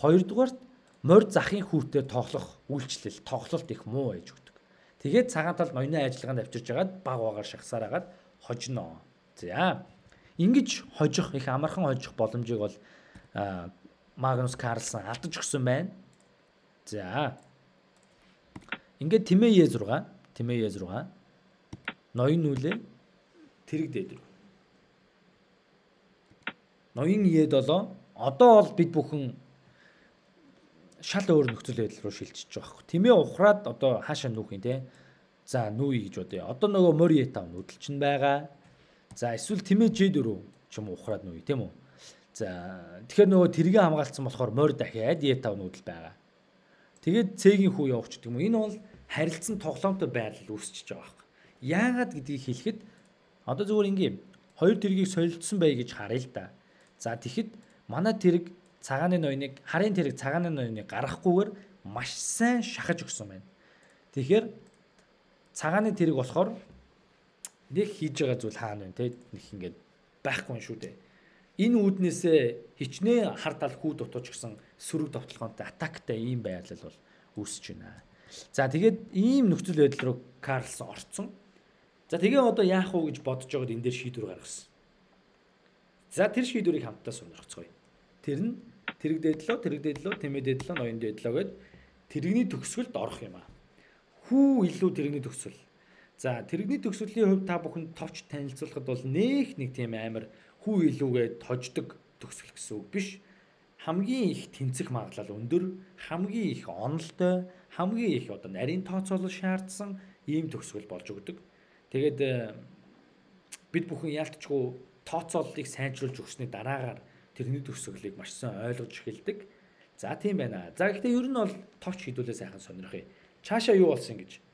Хоёрдугаарт морь захын хүүтэй тоглох үйлчлэл, тоглолт их муу байж өгдөг. Тэгээд цагаан тал ноёны ажиллагаанд авчирж хагаад баг багаар шахсаар хагаад хожно. За Ингиж хожих их амархан хожих боломжийг бол Магнус Карлсон алдаж өгсөн байна. За. Ингээд Тимээ Е6, Тимээ Е6 ноён нүлээ тэрэг дээд рүү. Ноён Е7 одоо бол бид бүхэн шал өөр нөхцөл байдал руу шилжиж байгаа хэрэг. Тимээ ухраад одоо хаашаа нүүх юм те. За нүүе гэж бодъё. Одоо нөгөө Мори Е5 нүүдэлч нь байгаа. За эсвэл тэмээ J4 ч юм ухраад нүе тийм үү. За тэгэхээр нөгөө тэргээ хамгаалцсан болохоор морь дахиад E5 нүүдэл байгаа. Тэгээд C-ийн хүү явууч гэдэг юм. Энэ бол харилцан тоглоомтой байрлал үүсчихэж байгаа хэрэг. Яагаад гэдгийг хэлэхэд одоо зүгээр ингээм хоёр тэргийг солилцсон бай гэж харъя л да. За тэгэхэд манай тэрэг цагааны ноёныг харын тэрэг цагааны ноёныг гаргахгүйгээр маш сайн шахаж өгсөн байна. Тэгэхээр цагааны тэрэг болохоор нэг хийж байгаа зүйл хаана вэ те нэг ингээд байхгүй шүү дээ. Энэ үүднээсээ хичнээн хар тал хүү дутууч гэсэн сөрөг товтлогоонтой атактай ийм байрлал бол үүсэж байна. За тэгээд ийм нөхцөл байдал руу Карлс орцсон. За тэгээ одоо яах вэ гэж бодож байгаад энэ дээр шийдвэр гаргасан. За тэр шийдвэрийг хамтдаа сонирхцгоё. Тэр нь тэрэг дэдлөө, тэрэг дэдлөө, тэмээ дэдлөө, ноён дэдлөө гэд тэрэгний төгсгөлд орох юм аа. Хүү илүү тэрэгний төгсгөл. За тэрэгний төгсгөлийн хувьд та бүхэн товч танилцуулахад бол нээх нэг тийм амар хүү илүүгээ тождог төгсгөл гэсэн үг биш. Хамгийн их тэнцэх магадлал өндөр, хамгийн их онолтой, хамгийн их одоо нарийн тооцоолол шаардсан ийм төгсгөл болж өгдөг. Тэгээд э, бид бүхэн яалтчгүй тооцооллыг сайжруулж өгсөний дараагаар тэрний төгсгөлийг маш сайн ойлгож эхэлдэг. За тийм байна. За гэхдээ ер нь бол товч хідүүлээ сайхан сонирх юм. Чаашаа юу болсон гэж.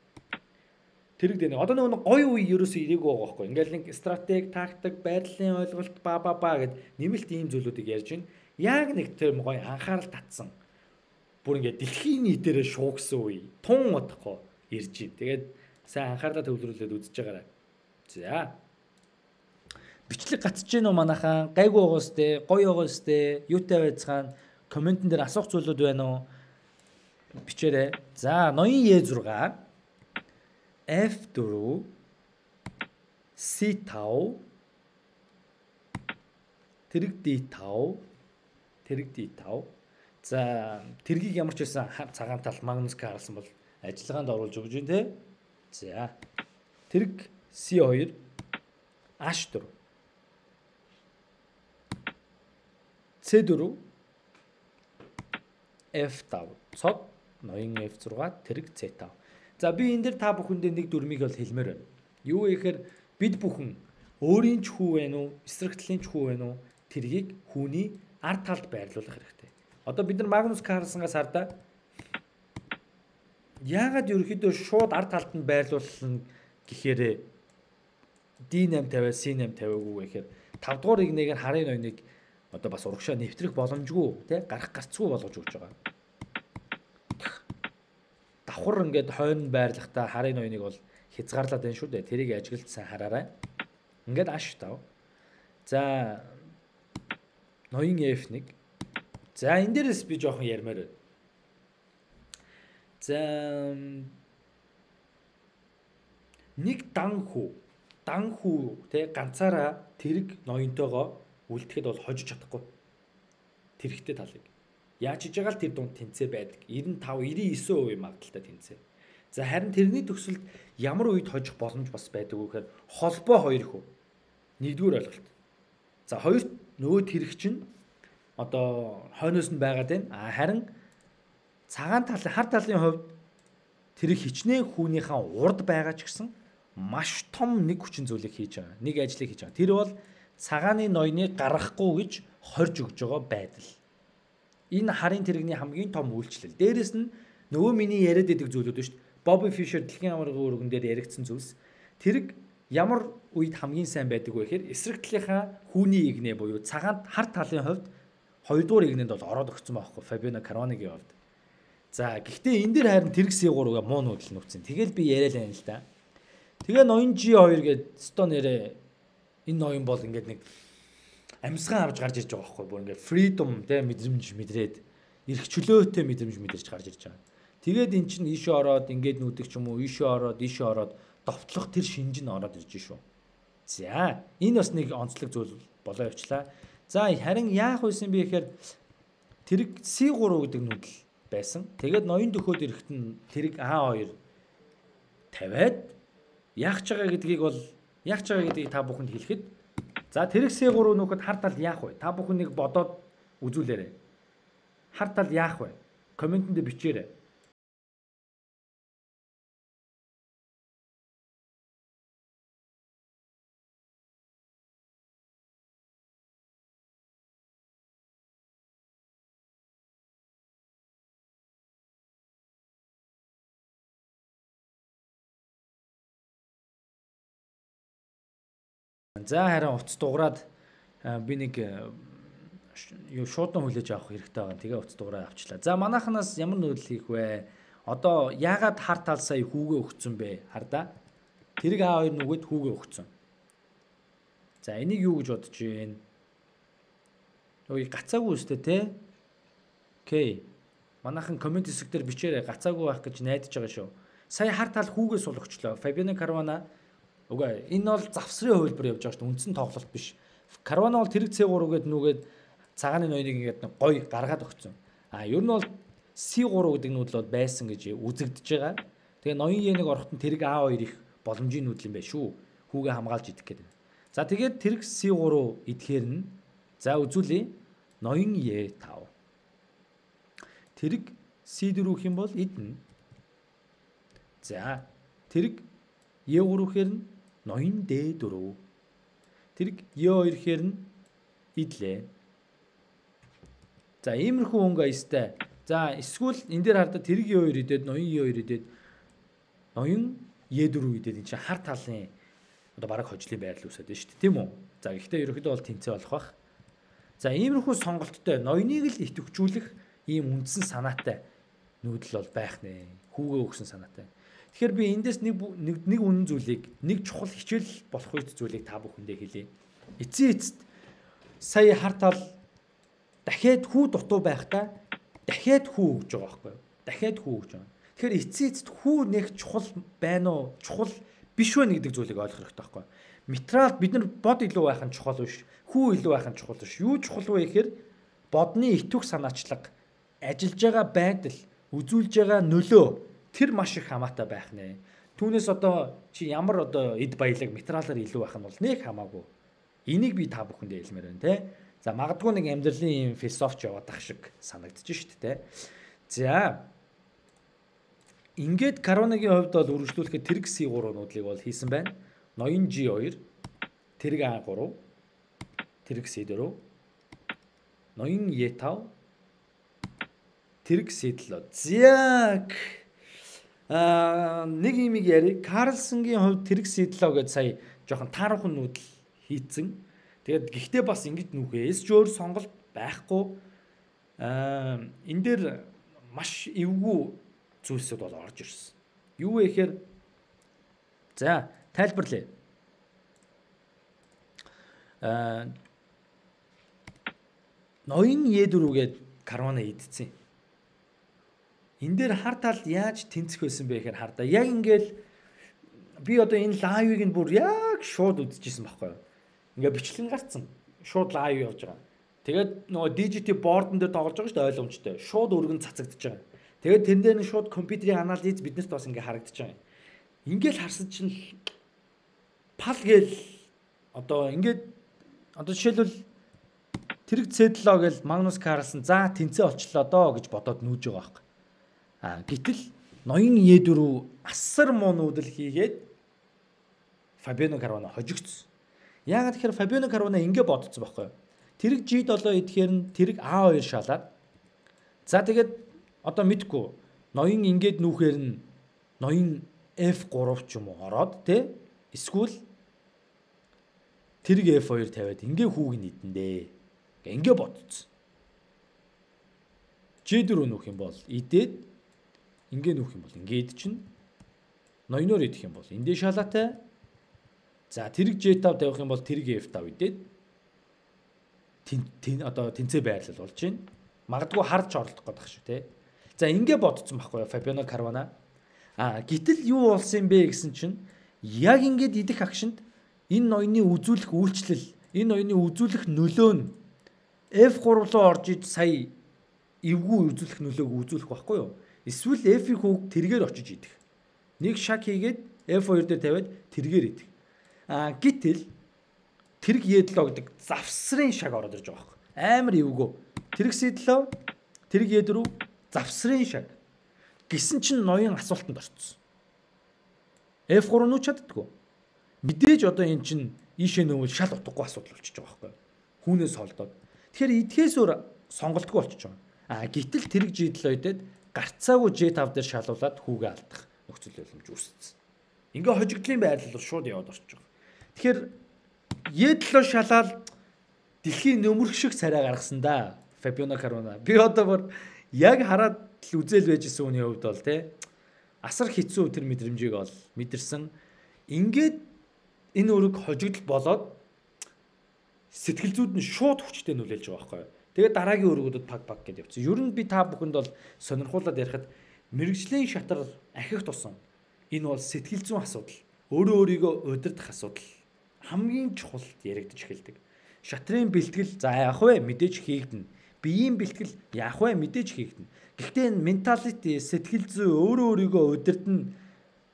Тэрэг дээ. Одоо нөгөө гой үе ерөөсөө ирээгүй байгаа байхгүй. Ингээл нэг стратеги, тактик, байдлын ойлголт ба ба ба гэд нэмэлт ийм зүйлүүдийг ярьж байна. Яг нэг тэр гой анхаарал татсан. Бүр ингээд дэлхийн нийтээрээ шуугсан үе. Тун удахгүй ирж байна. Тэгээд сайн анхаарлаа төвлөрүүлээд үзэж байгаарай. За. Бичлэг гацж гин үү манайхан? Гайгүй байгаа сте, гоё байгаа сте, юутай байцгаана комментэн дээр асуух зүйлүүд байна уу? Бичээрэй. За, ноён Е6 F4 C5 тэрэг D5 тэрэг D5 за тэргийг ямар ч байсан цагаан тал Магнус Карлсон бол ажиллагаанд оруулж өгж те. За тэрэг C2 H4 C4 F5 цод ноён F6 тэрэг C5. За би энэ дэр та бүхэндээ нэг дүрмийг бол хэлмээр байна. Юу вэ гэхээр бид бүхэн өөрийн ч хүү вэ нү, эсрэгтлийн ч хүү вэ нү тэргийг хүүний ард талд байрлуулах хэрэгтэй. Одоо бид нар Магнус Карлсонгаас хардаа яагаад ерөөхдөө шууд ард талд нь байрлуулсан гэхээр D850 C850 гүү гэхээр 5 дугаар игнэгээр харын ноёныг одоо бас урагшаа нэвтрэх боломжгүй тий гарах гарцгүй болгож өгч байгаа. Давхар ингээд хойно байрлахтаа харын ноёныг бол хязгаарлаад байна шүү дээ. Тэрийг ажиглалт сайн хараарай. Ингээд аш тав. За ноён F1. За энэ дээрээс би жоохон ярмаар байна. За нэг дан хүү дан хүү те ганцаараа тэрэг ноёнтойгоо үлдэхэд бол хожиж чадахгүй. Тэрхтээ талыг. Яаж хийж байгаа л тэр дунд тэнцээ байдаг. 95 99% магадaltaй тэнцээ. За харин тэрний төгсөлд ямар үед хожих боломж бас байдаг вэ гэхээр холбоо хоёр хөө. Нэгдүгээр ойлголт. За хоёрт нөгөө тэрэг чинь одоо хойноос нь байгаад байна. А харин цагаан талын хар талын хувьд тэрэг хичнээн хүүнийхээ урд байгаа ч гэсэн маш том нэг хүчин зүйлийг хийж байгаа. Нэг ажлыг хийж байгаа. Тэр бол цагааны ноёныг гаргахгүй гэж хорж өгж байгаа байдал. Энэ харын тэрэгний хамгийн том үйлчлэл. Дээрэс нь нөгөө миний яриад байдаг зүйлүүд шүү дээ. Бобби Фишер дэлхийн амрагын өргөн дээр яригдсан зүйлс. Тэрэг ямар үед хамгийн сайн байдаг вэ гэхээр эсрэг талынхаа хүүний игнэ буюу цагаанд хар талын хувьд хоёрдугаар игнэнд бол ороод өгсөн байхгүй Фабиано Каронигийн хувьд. За гэхдээ энэ дээр харин тэрэг C3-га муу нүүдэл нүүцэн. Тэгэл би яриа л байна л да. Тэгээ ноён G2 гээд стон нэрээ энэ ноён бол ингээд нэг амьсгаан авч гарч ирж байгаа байхгүй бүр ингээд freedom те мэдрэмж мэдрээд эрх чөлөөтэй мэдрэмж мэдэрч гарч ирж байгаа. Тэгээд эн чинь ийшээ ороод ингээд нүүдэг ч юм уу ийшээ ороод ийшээ ороод довтлох тэр шинж нь ороод ирж шүү. За энэ бас нэг онцлог зүйл болоо явчлаа. За харин яах вэ би гэхээр тэрэг C3 гэдэг нүүдэл байсан. Тэгээд ноён дөхөөд ирэхэд нь тэрэг А2 тавиад яах ч байгаа гэдгийг бол Яах ч байгаа гэдгийг та бүхэнд хэлэхэд за тэрэгсээ 3 нөхөд хар тал яах вэ? Та бүхэн нэг бодоод үзүүлээрэй. Хар тал яах вэ? Комментэнд бичээрэй. За харин уц дуграад би нэг юу шуудан хүлээж авах хэрэгтэй байгаа. Тэгээ уц дуграа авчлаа. За манайханаас ямар нөлөө хийх вэ? Одоо яагаад хар тал сая хүүгээ өгцөн бэ? Хардаа. Тэрэг А2 нүгэд хүүгээ өгцөн. За энийг юу гэж бодож байна? Ой гацаагүй үстэй те. Окей. Манайхан комент хэсэг дээр бичээрэй. Гацаагүй байх гэж найдаж байгаа шүү. Сая хар тал хүүгээ сулгочлоо. Фабиано Карвана Үгүй энэ бол завсрын хувилбар явж байгаа шүү дээ. Үндсэн тоглолт биш. Карвана бол тэрэг C3 гээд нүгээд цагааны ноёныг ингээд гоё гаргаад өгцөн. А ер нь бол C3 гэдэг нүүдэл бол байсан гэж үзэгдэж байгаа. Тэгээ ноён Е1 орохт нь тэрэг А2 их боломжийн нүүдэл юм байна шүү. Хүүгээ хамгаалж идэх гэдэг. За тэгээд тэрэг C3 идэхээр нь за үзүүлээ. Ноён Е5. Тэрэг C4 гэх юм бол идэнэ. За тэрэг Е3 гэхээр нь ноён D4. Тэрэг Е2 гэхээр нь идлээ. За иймэрхүү өнгө аястай. За эсвэл энэ дээр хардаа тэрэг Е2 идээд ноён Е2 идээд ноён Е4 идээд энэ чинь хар талын одоо бараг хожлын байрлал үүсээд байна шүү дээ тийм үү. За гэхдээ ерөөхдөө бол тэнцээ болох бах. За иймэрхүү сонголттой ноёныг л идэвхжүүлэх ийм үндсэн санаатай нүүдэл бол байх нэ. Хүүгээ өгсөн санаатай. Тэгэхээр би эндээс нэг нэг үнэн зүйлийг нэг чухал хичээл болох үед зүйлийг та бүхэндээ хэлье. Эцсийн эцэст сая хартал дахиад хүү дутуу байхдаа дахиад хүү өгж байгаа байхгүй юу? Дахиад хүү өгж байгаа. Тэгэхээр эцсийн эцэст хүү нэг чухал байна уу? Чухал биш вэ гэдэг зүйлийг ойлгох хэрэгтэй байхгүй юу? Материал бид нар бод илүү байх нь чухал биш. Хүү илүү байх нь чухал биш. Юу чухал вэ гэхээр бодны итвэх санаачлага, ажиллаж байгаа байдал, үзүүлж байгаа нөлөө тэр маш их хамаатай байх нэ. Түүнээс одоо чи ямар одоо эд баялаг материалаар илүү байх нь бол нэг хамаагүй. Энийг би та бүхэндээ хэлмээр байна те. За магадгүй нэг амьдралын юм философч яваад ах шиг санагдчих шүү дээ. За ингээд Каронагийн хувьд бол үргэлжлүүлэхэд тэрэг C3 нуудлыг бол хийсэн байна. Ноён G2, тэрэг A3, тэрэг C4, ноён E5, тэрэг C7. За аа нэг юм яри Карлсонгийн хувьд тэрэг C7 гэж сая жоохон таархан нүүдэл хийцэн Тэгээд гэхдээ бас ингэж нүхээ эсжөөр сонголт байхгүй аа энэ дээр маш эвгүй зүйлсүүд бол орж ирсэн. Юу вэ гэхээр за тайлбарлая. Аа ноён Е4-гээд карвана идсэн. Энэ дээр хар тал яаж тэнцэх байсан бэ гэхээр хардаа яг ингээл би одоо энэ лайвыг нь бүр яг шууд үзчихсэн байхгүй юу? ингээ бичлэн гарцсан. Шууд лайв явж байгаа. Тэгээд нөгөө DGT бордон дээр тоглож байгаа шүү дээ ойлгомжтой. Шууд өргөн цацагдж байгаа. Тэгээд тэн дээр нь шууд компьютерийн анализ биднээс бас ингээ харагдаж байгаа. Ингээл харсан чинь пал гээл одоо ингээд одоо жишээлбэл тэрэг цэдлоо гэл Магнус Карлсон за тэнцээ олчлоо доо гэж бодоод нүүж байгаа байхгүй. А гэтэл ноён Е4 асар муу нүүдэл хийгээд Фабиано Карвана хожигдсон. Яагаад тэгэхээр Фабиано Каруна ингэ бодсон байхгүй юу? Тэрэг G7 идэхээр нь тэрэг A2 шалаад за тэгээд одоо мэдгүй ноён ингээд нүүхээр нь ноён F3 ч юм уу ороод тэ эсвэл тэрэг F2 тавиад ингээ хүүг нь идэндээ. Ингээ бодцсон. G4 нүүх юм бол идээд ингээ нүүх юм бол ингээ ид чинь ноёноор идэх юм бол эндээ шалаатай За тэрэг J5 тавих юм бол тэрэг F5 идээд тэн одоо тэнцээ байрлал болж байна. Магадгүй харж оролдох гэдэг шүү те. За ингэ бодсон байхгүй Фабиано Карвана. А гítэл юу болсон бэ гэсэн чинь яг ингэж идэх агшинд энэ ноёны үзүүлэх үйлчлэл, энэ ноёны үзүүлэх нөлөө нь F3 руу орж ид сая эвгүй үзүүлэх нөлөөг үзүүлэх байхгүй юу? Эсвэл F-ийн хүүг тэргээр очиж идэх. Нэг шаг хийгээд F2 дээр тавиад тэргээр идэх. А гítэл тэрэг Е7 гэдэг завсрын шаг ороод ирж байгаа байхгүй. Амар эвгөө. Тэрэг С7 тэрэг Е4 завсрын шаг. Гисэн чинь ноён асуултанд орцсон. F3 нь чаддгүй. Мэдээж одоо эн чинь ийшээ нөвөл шал утгагүй асуудал болчихж байгаа байхгүй. Хүүнээс холдоод. Тэгэхээр эдгээс өөр сонголтгүй болчихж байгаа. А гítэл тэрэг G7 өдөд гарцаагүй J5 дээр шалуулад хүүгээ алдах нөхцөл боломж үүссэн. Ингээ хожигдлын байрлал шууд яваад орчих. Тэгэхээр Е7 шалаад дэлхийн нөмөрх шиг царай гаргасан да. Фабиано Каруна. Би одоо бүр яг хараад л үзэл байжсэн үний хувьд бол те асар хэцүү тэр мэдрэмжийг бол мэдэрсэн. Ингээд энэ өрөг хожигдол болоод сэтгэл зүйд нь шууд хүчтэй нөлөөлж байгаа байхгүй юу. Тэгээд дараагийн өргөдөд паг паг гэдээ явцсан. Ер нь би та бүхэнд бол сонирхуулаад ярихад мэрэгжлийн шатар ахих тусам энэ бол сэтгэл зүйн асуудал. Өөрөө өөрийгөө удирдах асуудал хамгийн чухал яригдж эхэлдэг. Шатрын бэлтгэл за яах вэ? Мэдээж хийгдэнэ. биеийн бэлтгэл яах вэ мэдээж хийгдэнэ. Гэхдээ энэ менталити сэтгэл зүй өөрөө өөрийгөө удирдна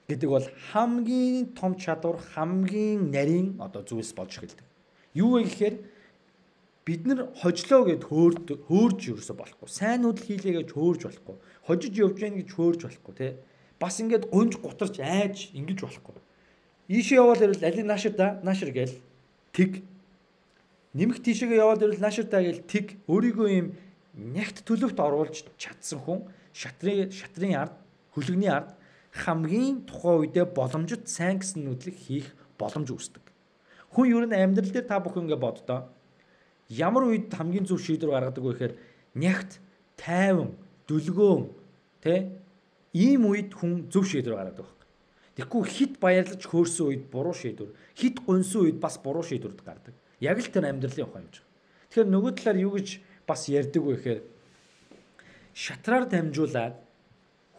гэдэг бол хамгийн том чадвар, хамгийн нарийн одоо зүйлс болж эхэлдэг. Юу вэ гэхээр бид нар хожлоо гэд хөөрд хөөрж ерөөсө болохгүй. Сайн үдл хийлээ гэж хөөрж болохгүй. Хожиж явж гэн гэж хөөрж болохгүй те. Бас ингээд гунж гутарч айж ингэж болохгүй. Ийшээ явал ирэл алийг наашир да наашир гээл тэг нэмэх тийшээгээ яваад ирэл наашир да гээл тэг өөрийгөө юм нягт төлөвт оруулж чадсан хүн шатрын шатрын ард хөлөгний ард хамгийн тухайн үедээ боломжит сайн гэсэн нүдлэг хийх боломж үүсдэг. Хүн ер нь амьдрал дээр та бүхэн ингэ боддоо ямар үед хамгийн зөв шийдвэр гаргадаг вэ гэхээр нягт тайван дүлгөөн тэ ийм үед хүн зөв шийдвэр гаргадаг байна. Тэгэхгүй хит баярлаж хөөрсөн үед буруу шийдвэр, хит гонсон үед бас буруу шийдвэрд гардаг. Яг л тэр амьдралын ухаан юм. Тэгэхээр нөгөө талаар юу гэж бас ярьдаг вэ гэхээр шатраар дамжуулаад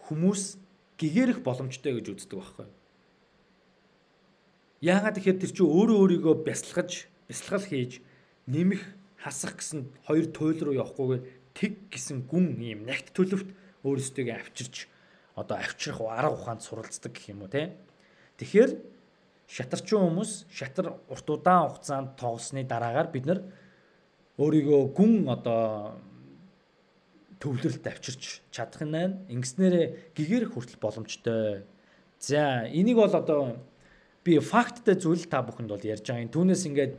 хүмүүс гэгэрэх боломжтой гэж үздэг байхгүй. Яагаад тэгэхээр тэр чинь өөрөө өөрийгөө бясалгаж, бясалгал хийж нэмэх хасах гэсэн хоёр туйл руу явахгүйгээр тэг гэсэн гүн ийм нягт төлөвт өөрсдөө авчирч одоо авчрах арга ухаанд суралцдаг гэх юм уу те. Тэгэхээр шатарчин хүмүүс шатар урт удаан хугацаанд тоглосны дараагаар бид нар өөрийгөө гүн одоо төвлөрөлт авчирч чадах нь ингэснээр гэгэрх хүртэл боломжтой. За энийг бол одоо би факттай зүйл та бүхэнд бол ярьж байгаа юм. Түүнээс ингээд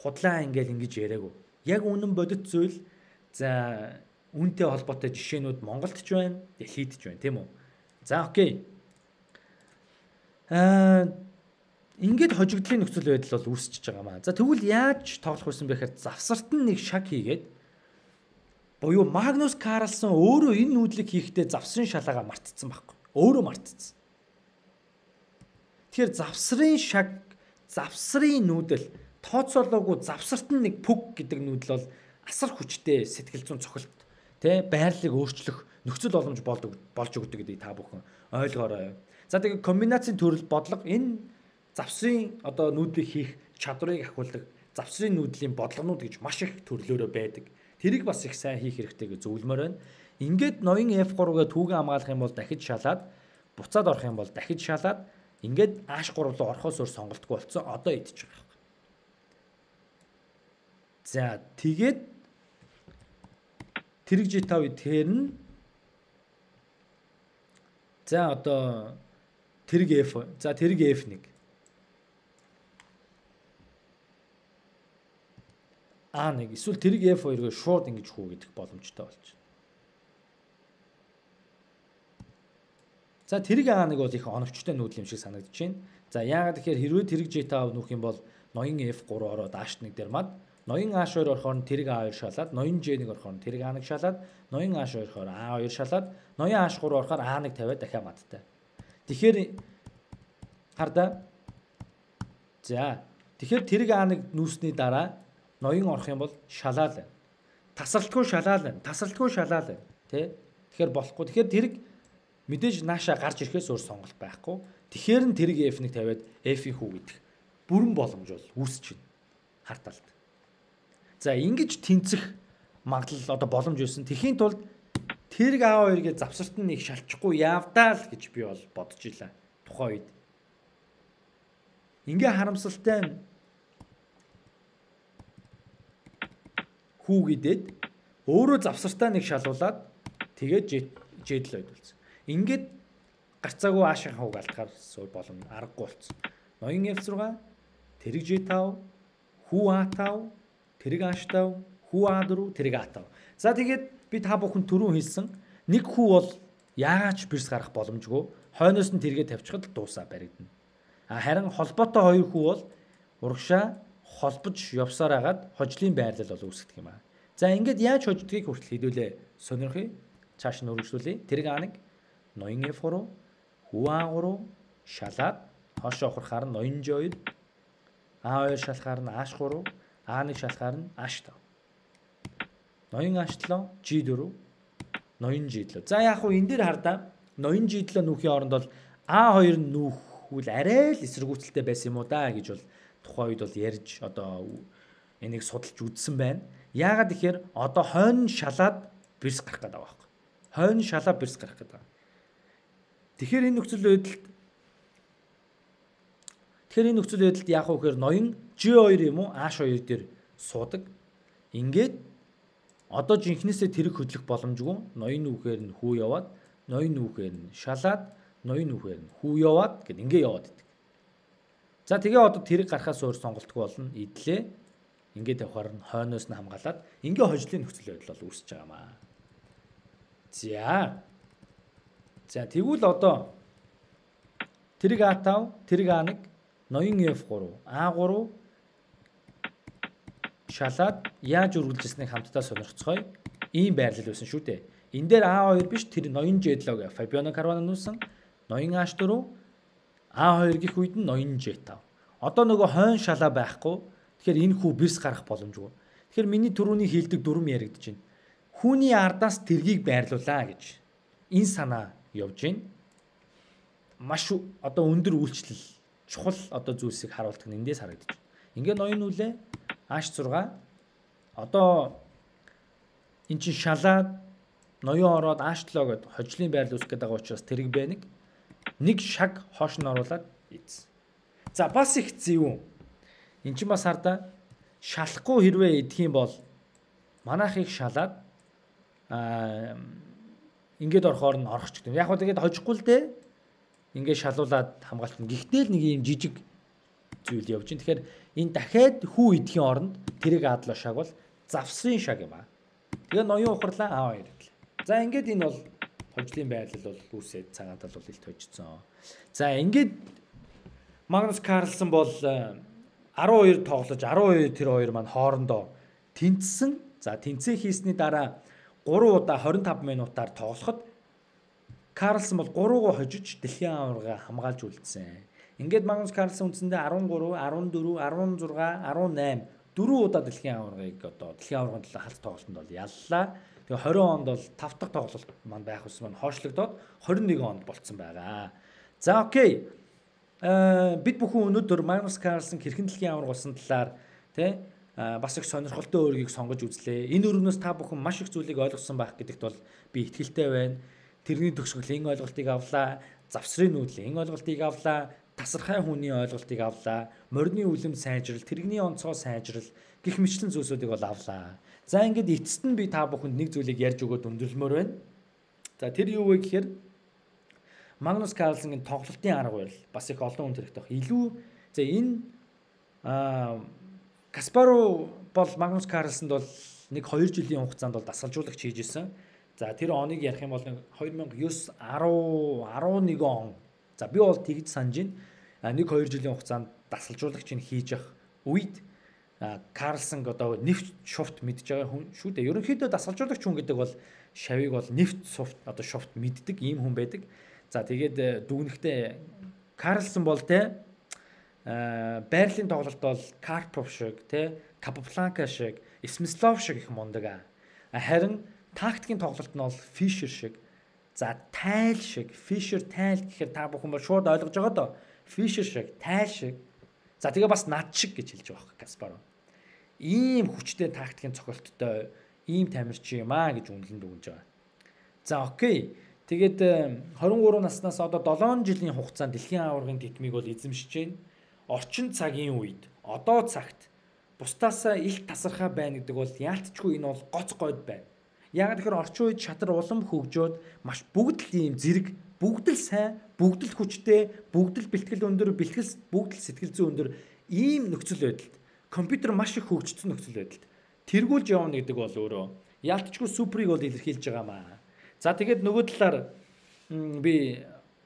худлаа ингээл ингэж яриаггүй яг үнэн бодит зүйл за үнтэй холбоотой жишээнүүд Монголд ч байна, дэлхийд ч байна, тийм үү? За окей. Аа ингээд хожигдлын нөхцөл байдал бол үүсчихэж байгаа маа. За тэгвэл яаж тоглох бэ гэхээр завсарт нь нэг шаг хийгээд буюу Магнус Карлсон өөрөө энэ нүүдлийг хийхдээ завсын шалаагаа мартцсан байхгүй. Өөрөө мартцсан. Тэгэхээр завсрын шаг, завсрын нүүдэл тооцоолоогүй завсарт нь нэг пүг гэдэг нүүдэл бол асар хүчтэй сэтгэл зүйн цохилт тэ байрлалыг өөрчлөх нөхцөл боломж болдог болж өгдөг гэдэг та бүхэн ойлгоорой. За тэгээ комбинацийн төрөл бодлого энэ завсын одоо нүүдлийг хийх чадварыг ахиулдаг завсрын нүүдлийн бодлогонууд гэж маш их төрлөөрөө байдаг. Тэрийг бас их сайн хийх хэрэгтэй гэж зөвлөмөр байна. Ингээд ноён F3-гээ түүгэн хамгаалах юм бол дахиж шалаад буцаад орох юм бол дахиж шалаад ингээд H3 руу орохоос өөр сонголтгүй болцсон. Одоо идчих. За тэгээд тэрэг G5 тэр нь за одоо тэрэг F за тэрэг F1 А1 эсвэл тэрэг F2-ыг шууд ингэж хүү гэдэг боломжтой болж байна. За тэрэг А1 бол их оновчтой нүүдэл юм шиг санагдаж байна. За яагаад тэгэхээр хэрвээ тэрэг J5 нүүх юм бол ноён F3 ороод H1 дээр мад ноён А2 орохоор нь тэрэг А2 шалаад, ноён Ж1 орохоор нь тэрэг А1 шалаад, ноён А2 орохоор А2 шалаад, ноён А3 орохоор А1 тавиад дахиад мадтай. Тэгэхээр харда. За. Тэгэхээр тэрэг А1 нүүсний дараа ноён орох юм бол шалаал. Тасралтгүй шалаал. Тасралтгүй шалаал. Тэ? Тэгэхээр болохгүй. Тэгэхээр тэрэг мэдээж нааша гарч ирэхээс өөр сонголт байхгүй. Тэгэхээр нь тэрэг F1 тавиад F-ийн хүү гэдэг бүрэн боломж бол үүсэж байна. Харт талд. За ингэж тэнцэх магадлал одоо боломж юусэн. Тэхийн тулд тэрг А2-гээ завсарт нь их шалчихгүй явдаа л гэж би бол бодож илаа. Тухайн үед. Ингээ харамсалтай хүүгийдэд өөрөө завсартаа нэг шалуулад тэгээд жэдл байдулсан. Ингээд гарцаагүй аашийн хавг алдахаар болом аргагүй болсон. Ноён F6 тэрэг J5 хүү А5 тэрэг аштав, хүү А4, тэрэг А5. За тэгээд би та бүхэн түрүүн хэлсэн нэг хүү бол яагаад ч бэрс гарах боломжгүй. Хойноос нь тэргээ тавьчихад дуусаа баригдана. А харин холбоотой хоёр хүү бол урагшаа холбож явсаар агаад хожлын байрлал бол үүсгдэг юм аа. За ингээд яаж хождгийг хүртэл хэлүүлээ. Сонирхъя. Цааш нь үргэлжлүүлье. Тэрэг А1, ноён F3, хүү А3 шалаад хошоо ухрахаар нь ноён J2, А2 шалахаар нь H3 А1 шалахаар нь H5. Ноён H7, G4, ноён G7. За яг хуу энэ дээр хардаа ноён G7 нүүхийн оронд бол А2 нүүхвэл арай л эсэргүүцэлтэй байсан юм уу да гэж бол тухайн үед бол ярьж одоо энийг судалж үзсэн байна. Яагаад тэгэхээр одоо хойно шалаад бэрс гарах гэдэг байгаа байхгүй. Хойно шалаа бэрс гарах гэдэг. Тэгэхээр энэ нөхцөл байдалд Тэгэхээр энэ нөхцөл байдалд яах вэ гэхээр ноён G2 юм уу H2 дээр суудаг. Ингээд одоо жинхнээсээ тэрэг хөдлөх боломжгүй. Ноён нүхээр нь хүү яваад, ноён нүхээр нь шалаад, ноён нүхээр нь хүү яваад гэд ингээ яваад идэг. За тэгээ одоо тэрэг гарахаас өөр сонголтгүй болно. Идлээ. Ингээд явахаар нь хойноос нь хамгаалаад ингээ хожлын нөхцөл байдал бол үүсэж байгаамаа. За. За тэгвэл одоо тэрэг А5, тэрэг А1 ноён F3, A3 шалаад яаж үргэлжилснийг хамтдаа сонирхцгоё. Ийм байрлал байсан шүү дээ. Энэ дээр A2 биш тэр ноён J7-г Fabiano Caruana нуусан. Ноён H4, A2 гих үед нь ноён J5. Одоо нөгөө хойн шалаа байхгүй. Тэгэхээр энэ хүү бэрс гарах боломжгүй. Тэгэхээр миний түрүүний хийлдэг дүрм яригдж байна. Хүүний ардаас тэргийг байрлуулаа гэж энэ санаа явж байна. Маш одоо өндөр үйлчлэл чухал одоо зүйлсийг харуулдаг нь эндээс харагдаж байна. Ингээ ноён үлээ H6 одоо эн чин шалаад ноён ороод H7 гээд хожлын байрал үүсгэх гэдэг учраас тэрэг бэ нэг шаг хоош нь оруулаад ийдсэн. За бас их зэвүүн. Эн чин бас хардаа шалахгүй хэрвээ идэх юм бол манайхыг шалаад аа ингээд орохоор нь орох ч гэдэг. Яг хөө тэгээд хожихгүй л дээ ингээ шалуулаад хамгаалт нь. Гэхдээ л нэг юм жижиг зүйл явж байна. Тэгэхээр энэ дахиад хүү идэхийн оронд тэрэг аадлаа шаг бол завсын шаг юм аа. Тэгээ ноён ухарлаа аа хоёр ирлээ. За ингээд энэ бол хожлын байрлал бол үүсээд цагаатал бол илт хожсон. За ингээд Магнус Карлсон бол 12 э, тоглож 12 тэр хоёр маань хоорондоо тэнцсэн. За тэнцээ хийсний дараа 3 удаа 25 минутаар тоглоход Карлсон бол 3-гоо хожиж дэлхийн аварга хамгаалж үлдсэн. Ингээд Магнус Карлсон үндсэндээ 13, 14, 16, 18 дөрвөн удаа дэлхийн аваргыг одоо дэлхийн аваргын талаа халт тоглолтод бол яллаа. Тэгээ 20 онд бол 5 дахь тоглолт маань байх ус маань хоошлогдоод 21 онд болцсон байгаа. За окей. Э бид бүхэн өнөөдөр Магнус Карлсон хэрхэн дэлхийн аварга болсон талаар тий бас их сонирхолтой өөрийг сонгож үзлээ. Энэ өрнөөс та бүхэн маш их зүйлийг ойлгосон байх гэдэгт бол би итгэлтэй байна тэрний төгсгөл энэ ойлголтыг авлаа, завсрын нүүдлийн энэ ойлголтыг авлаа, тасархай хүний ойлголтыг авлаа, морины үлэм сайжрал, тэрэгний онцгой сайжрал гих мэтлэн зүйлсүүдийг бол авлаа. За ингээд эцэст нь би та бүхэнд нэг зүйлийг ярьж өгөөд өндөрлмөр байна. За тэр юу вэ гэхээр Магнус Карлсенгийн тоглолтын арга барил бас их олон хүн хэрэгтэй баг. Илүү за энэ аа Каспаро бол Магнус Карлсенд бол нэг 2 жилийн хугацаанд бол дасгалжуулагч хийж исэн. За тэр оныг ярих юм бол 2009 10 11 он. За би бол тэгж санаж байна. Нэг 2 жилийн хугацаанд дасгалжуулагч нь хийж явах үед Карлсон одоо нефт шуфт мэдж байгаа хүн шүү дээ. Ерөнхийдөө дасгалжуулагч хүн гэдэг бол шавийг бол нефт суфт одоо шуфт мэддэг ийм хүн байдаг. За тэгээд э, дүгнэхдээ Карлсон бол те байгалийн тоглолт бол Карпов шиг те Капапланка шиг Смислов шиг их мундаг. Харин тактикийн тоглолт нь бол Fisher шиг за тайл шиг Fisher тайл гэхээр та бүхэн бол шууд ойлгож байгаа доо. Fisher шиг тайл шиг за тэгээ бас над шиг гэж хэлж байгаа Каспаров. Ийм хүчтэй тактикийн цохилттой ийм тамирч юм аа гэж үнэлэн дүгнж байгаа. За окей. Тэгээд 23 э, наснаас одоо 7 жилийн хугацаанд дэлхийн аваргын тэтмийг бол эзэмшиж байна. Орчин цагийн үед одоо цагт бусдаасаа их тасархаа байна гэдэг бол яалтчгүй энэ бол гоц гойд байна. Яг тэгэхээр орчин үед шатар улам хөгжөөд маш бүгд л ийм зэрэг бүгд л сайн, бүгд л хүчтэй, бүгд л бэлтгэл өндөр, бэлтгэл бүгд л сэтгэл зүйн өндөр ийм нөхцөл байдалд компьютер маш их хөгжсөн нөхцөл байдалд тэргүүлж явна гэдэг бол өөрөө яалтчгүй суперийг бол илэрхийлж байгаа маа. За тэгээд нөгөө талаар би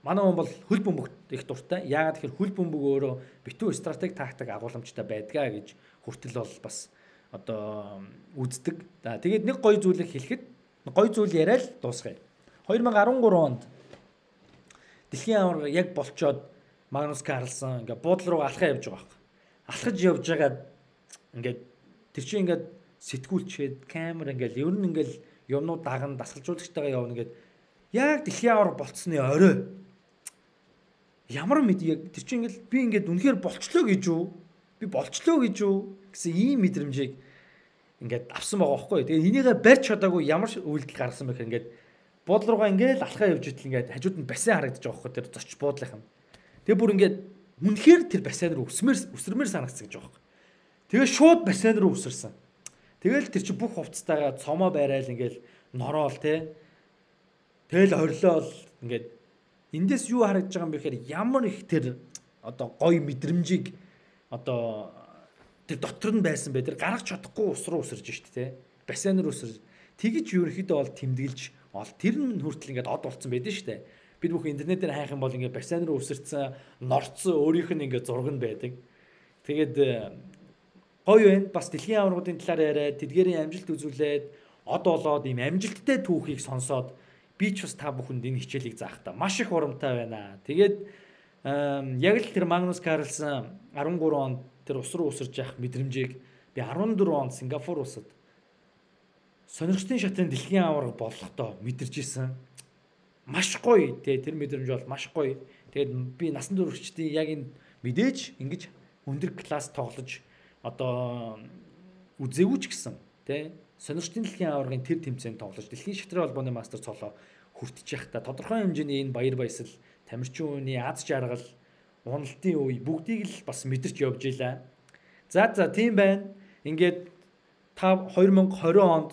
манай хүн бол хөл бөмбөгт их дуртай. Яагаад тэгэхээр хөл бөмбөг өөрөө битүү стратеги тактик агуулмжтай байдгаа гэж хүртэл бол бас одоо үздэг. За тэгээд нэг гоё зүйлийг хэлэхэд гоё зүйл яриад дуусгая. 2013 онд дэлхийн аварга яг болцоод Магнус Карлсон ингээ буудлын руу алхаа явж байгаа байхгүй. Алхаж явж байгаа ингээд тэр чинь ингээд сэтгүүлчээд камер ингээл ер нь ингээл юмнууд даган дасгалжуулагчтайгаа явна ингээд яг дэлхийн аварга болцсны орой ямар мэд яг тэр чинь ингээл би ингээд үнэхээр болчлоо гэж үү? Би болчлоо гэж үү гэсэн ийм мэдрэмжийг ингээд авсан байгаа байхгүй. Тэгээд энийгээ барьж чадаагүй ямар үйлдэл гаргасан бэ гэхээр ингээд буудлын руугаа ингээд алхаа явж идэл ингээд хажууд нь бассейн харагдаж байгаа байхгүй. Тэр зоч буудлынх нь. Тэгээд бүр ингээд үнэхээр тэр бассейн руу өсмөр өсрмээр санагдсан гэж байгаа байхгүй. Тэгээд шууд бассейн руу өсөрсөн. Тэгэл тэр чинь бүх хувцастайгаа цомоо байраал ингээд нороол те. Тэгэл хорилоо ингээд эндээс юу харагдаж байгаа юм бэ гэхээр ямар их тэр одоо гоё мэдрэмжийг одоо тэр дотор нь байсан бай тэр гаргаж чадахгүй ус руу өсөрж штэ те бассейн руу өсөрж. Тэгэж ерөнхийдөө бол тэмдэглэж ол тэр нь хүртэл ингээд од болцсон байдэн штэ. Бид бүх интернетээр хайх юм бол ингээд бассейн руу өсөрцөн норцсон өөрийнх нь ингээд зураг нь байдаг. Тэгээд э, гоё байна бас дэлхийн аваргуудын талаар яриад тэдгээрийн амжилт үзүүлээд од болоод ийм амжилттай түүхийг сонсоод би ч бас та бүхэнд энэ хичээлийг заах та. Маш их урамтай байна. Тэгээд яг л тэр Магнус Карлсон 13 онд тэр ус руу усарж явах мэдрэмжийг би 14 онд Сингапур улсад сонирхтын шатын дэлхийн аварга болохдоо мэдэрч исэн. Маш гоё тий тэр мэдрэмж бол маш гоё. Тэгээд би насан туршидтын яг энэ мэдээж ингэж өндөр класс тоглож одоо үзээгүй ч гэсэн тий сонирхтын дэлхийн аваргын тэр тэмцээнд тоглож дэлхийн шатрын холбооны мастер цолоо хүртэж явахдаа тодорхой хэмжээний энэ баяр баясгал тамирчин үений аз жаргал, уналтын үе бүгдийг л бас мэдэрч явж илаа. За за тийм байна. Ингээд та 2020 онд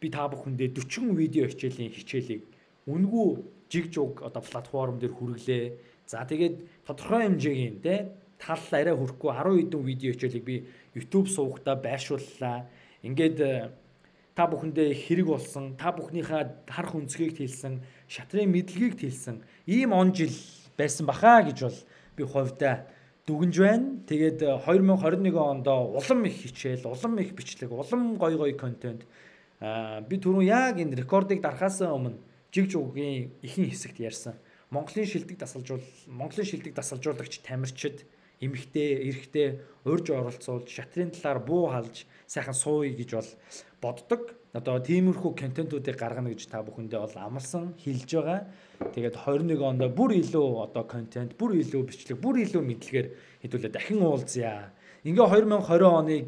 би та бүхэндээ 40 видео хичээлийн хичээлийг үнгүй жиг жуг одоо платформ дээр хүргэлээ. За тэгээд тодорхой хэмжээгийн те тал арай хүрэхгүй 10 хэдэн видео хичээлийг би YouTube суугатаа байршууллаа. Ингээд та бүхэндээ хэрэг болсон, та бүхнийхээ харах өнцгийг тэлсэн, шатрын мэдлэгийг тэлсэн ийм он жил байсан баха гэж бол би хувьдаа дүгнж байна. Тэгээд 2021 э, онд улам их хичээл, улам их бичлэг, улам гой гой контент аа би түрүү яг энэ рекордыг дарахаас өмнө жиг жугийн ихэнх хэсэгт ярьсан. Монголын шилдэг дасалжуул, Монголын шилдэг дасалжуулагч тамирчид эмхтэй, эрэгтэй урьж оролцуулж, шатрын талаар буу халж, сайхан сууя гэж бол боддог. Одоо тиймэрхүү контентуудыг гаргана гэж та бүхэндээ бол амлсан хэлж байгаа. Тэгээд 21 онд бүр илүү одоо контент, бүр илүү бичлэг, бүр илүү мэдлэгээр хэдүүлээ дахин уулзъя. Ингээ 2020 оныг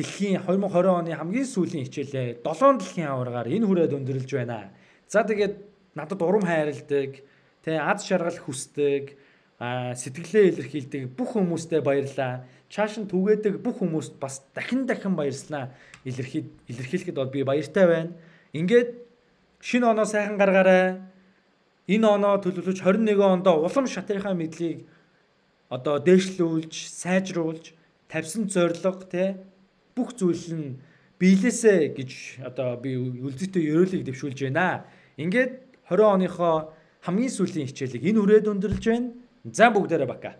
дэлхийн 2020 оны хамгийн сүүлийн хичээлээ 7 дэлхийн аваргаар энэ хүрээд өндөрлж байна. За тэгээд надад урам хайрладаг, тэ аз шаргал хүсдэг, сэтгэлээ илэрхийлдэг бүх хүмүүстээ баярлаа. Чааш нь түгээдэг бүх хүмүүст бас дахин дахин баярлалаа. Илэрхий илэрхийлэхэд бол би баяртай байна. Ингээд шинэ оноо сайхан гаргаарай. Энэ оноо төлөвлөж 21 онд улам шатрынхаа мэдлийг одоо дээшлүүлж, сайжруулж, тавьсан зорилго те бүх зүйл нь биелээсэ гэж одоо би үлдэхтэй ерөөлийг дэвшүүлж байна. Ингээд 20 оныхоо хамгийн сүүлийн хичээлийг энэ үрээд өндөрлж байна. За бүгдээрээ бака.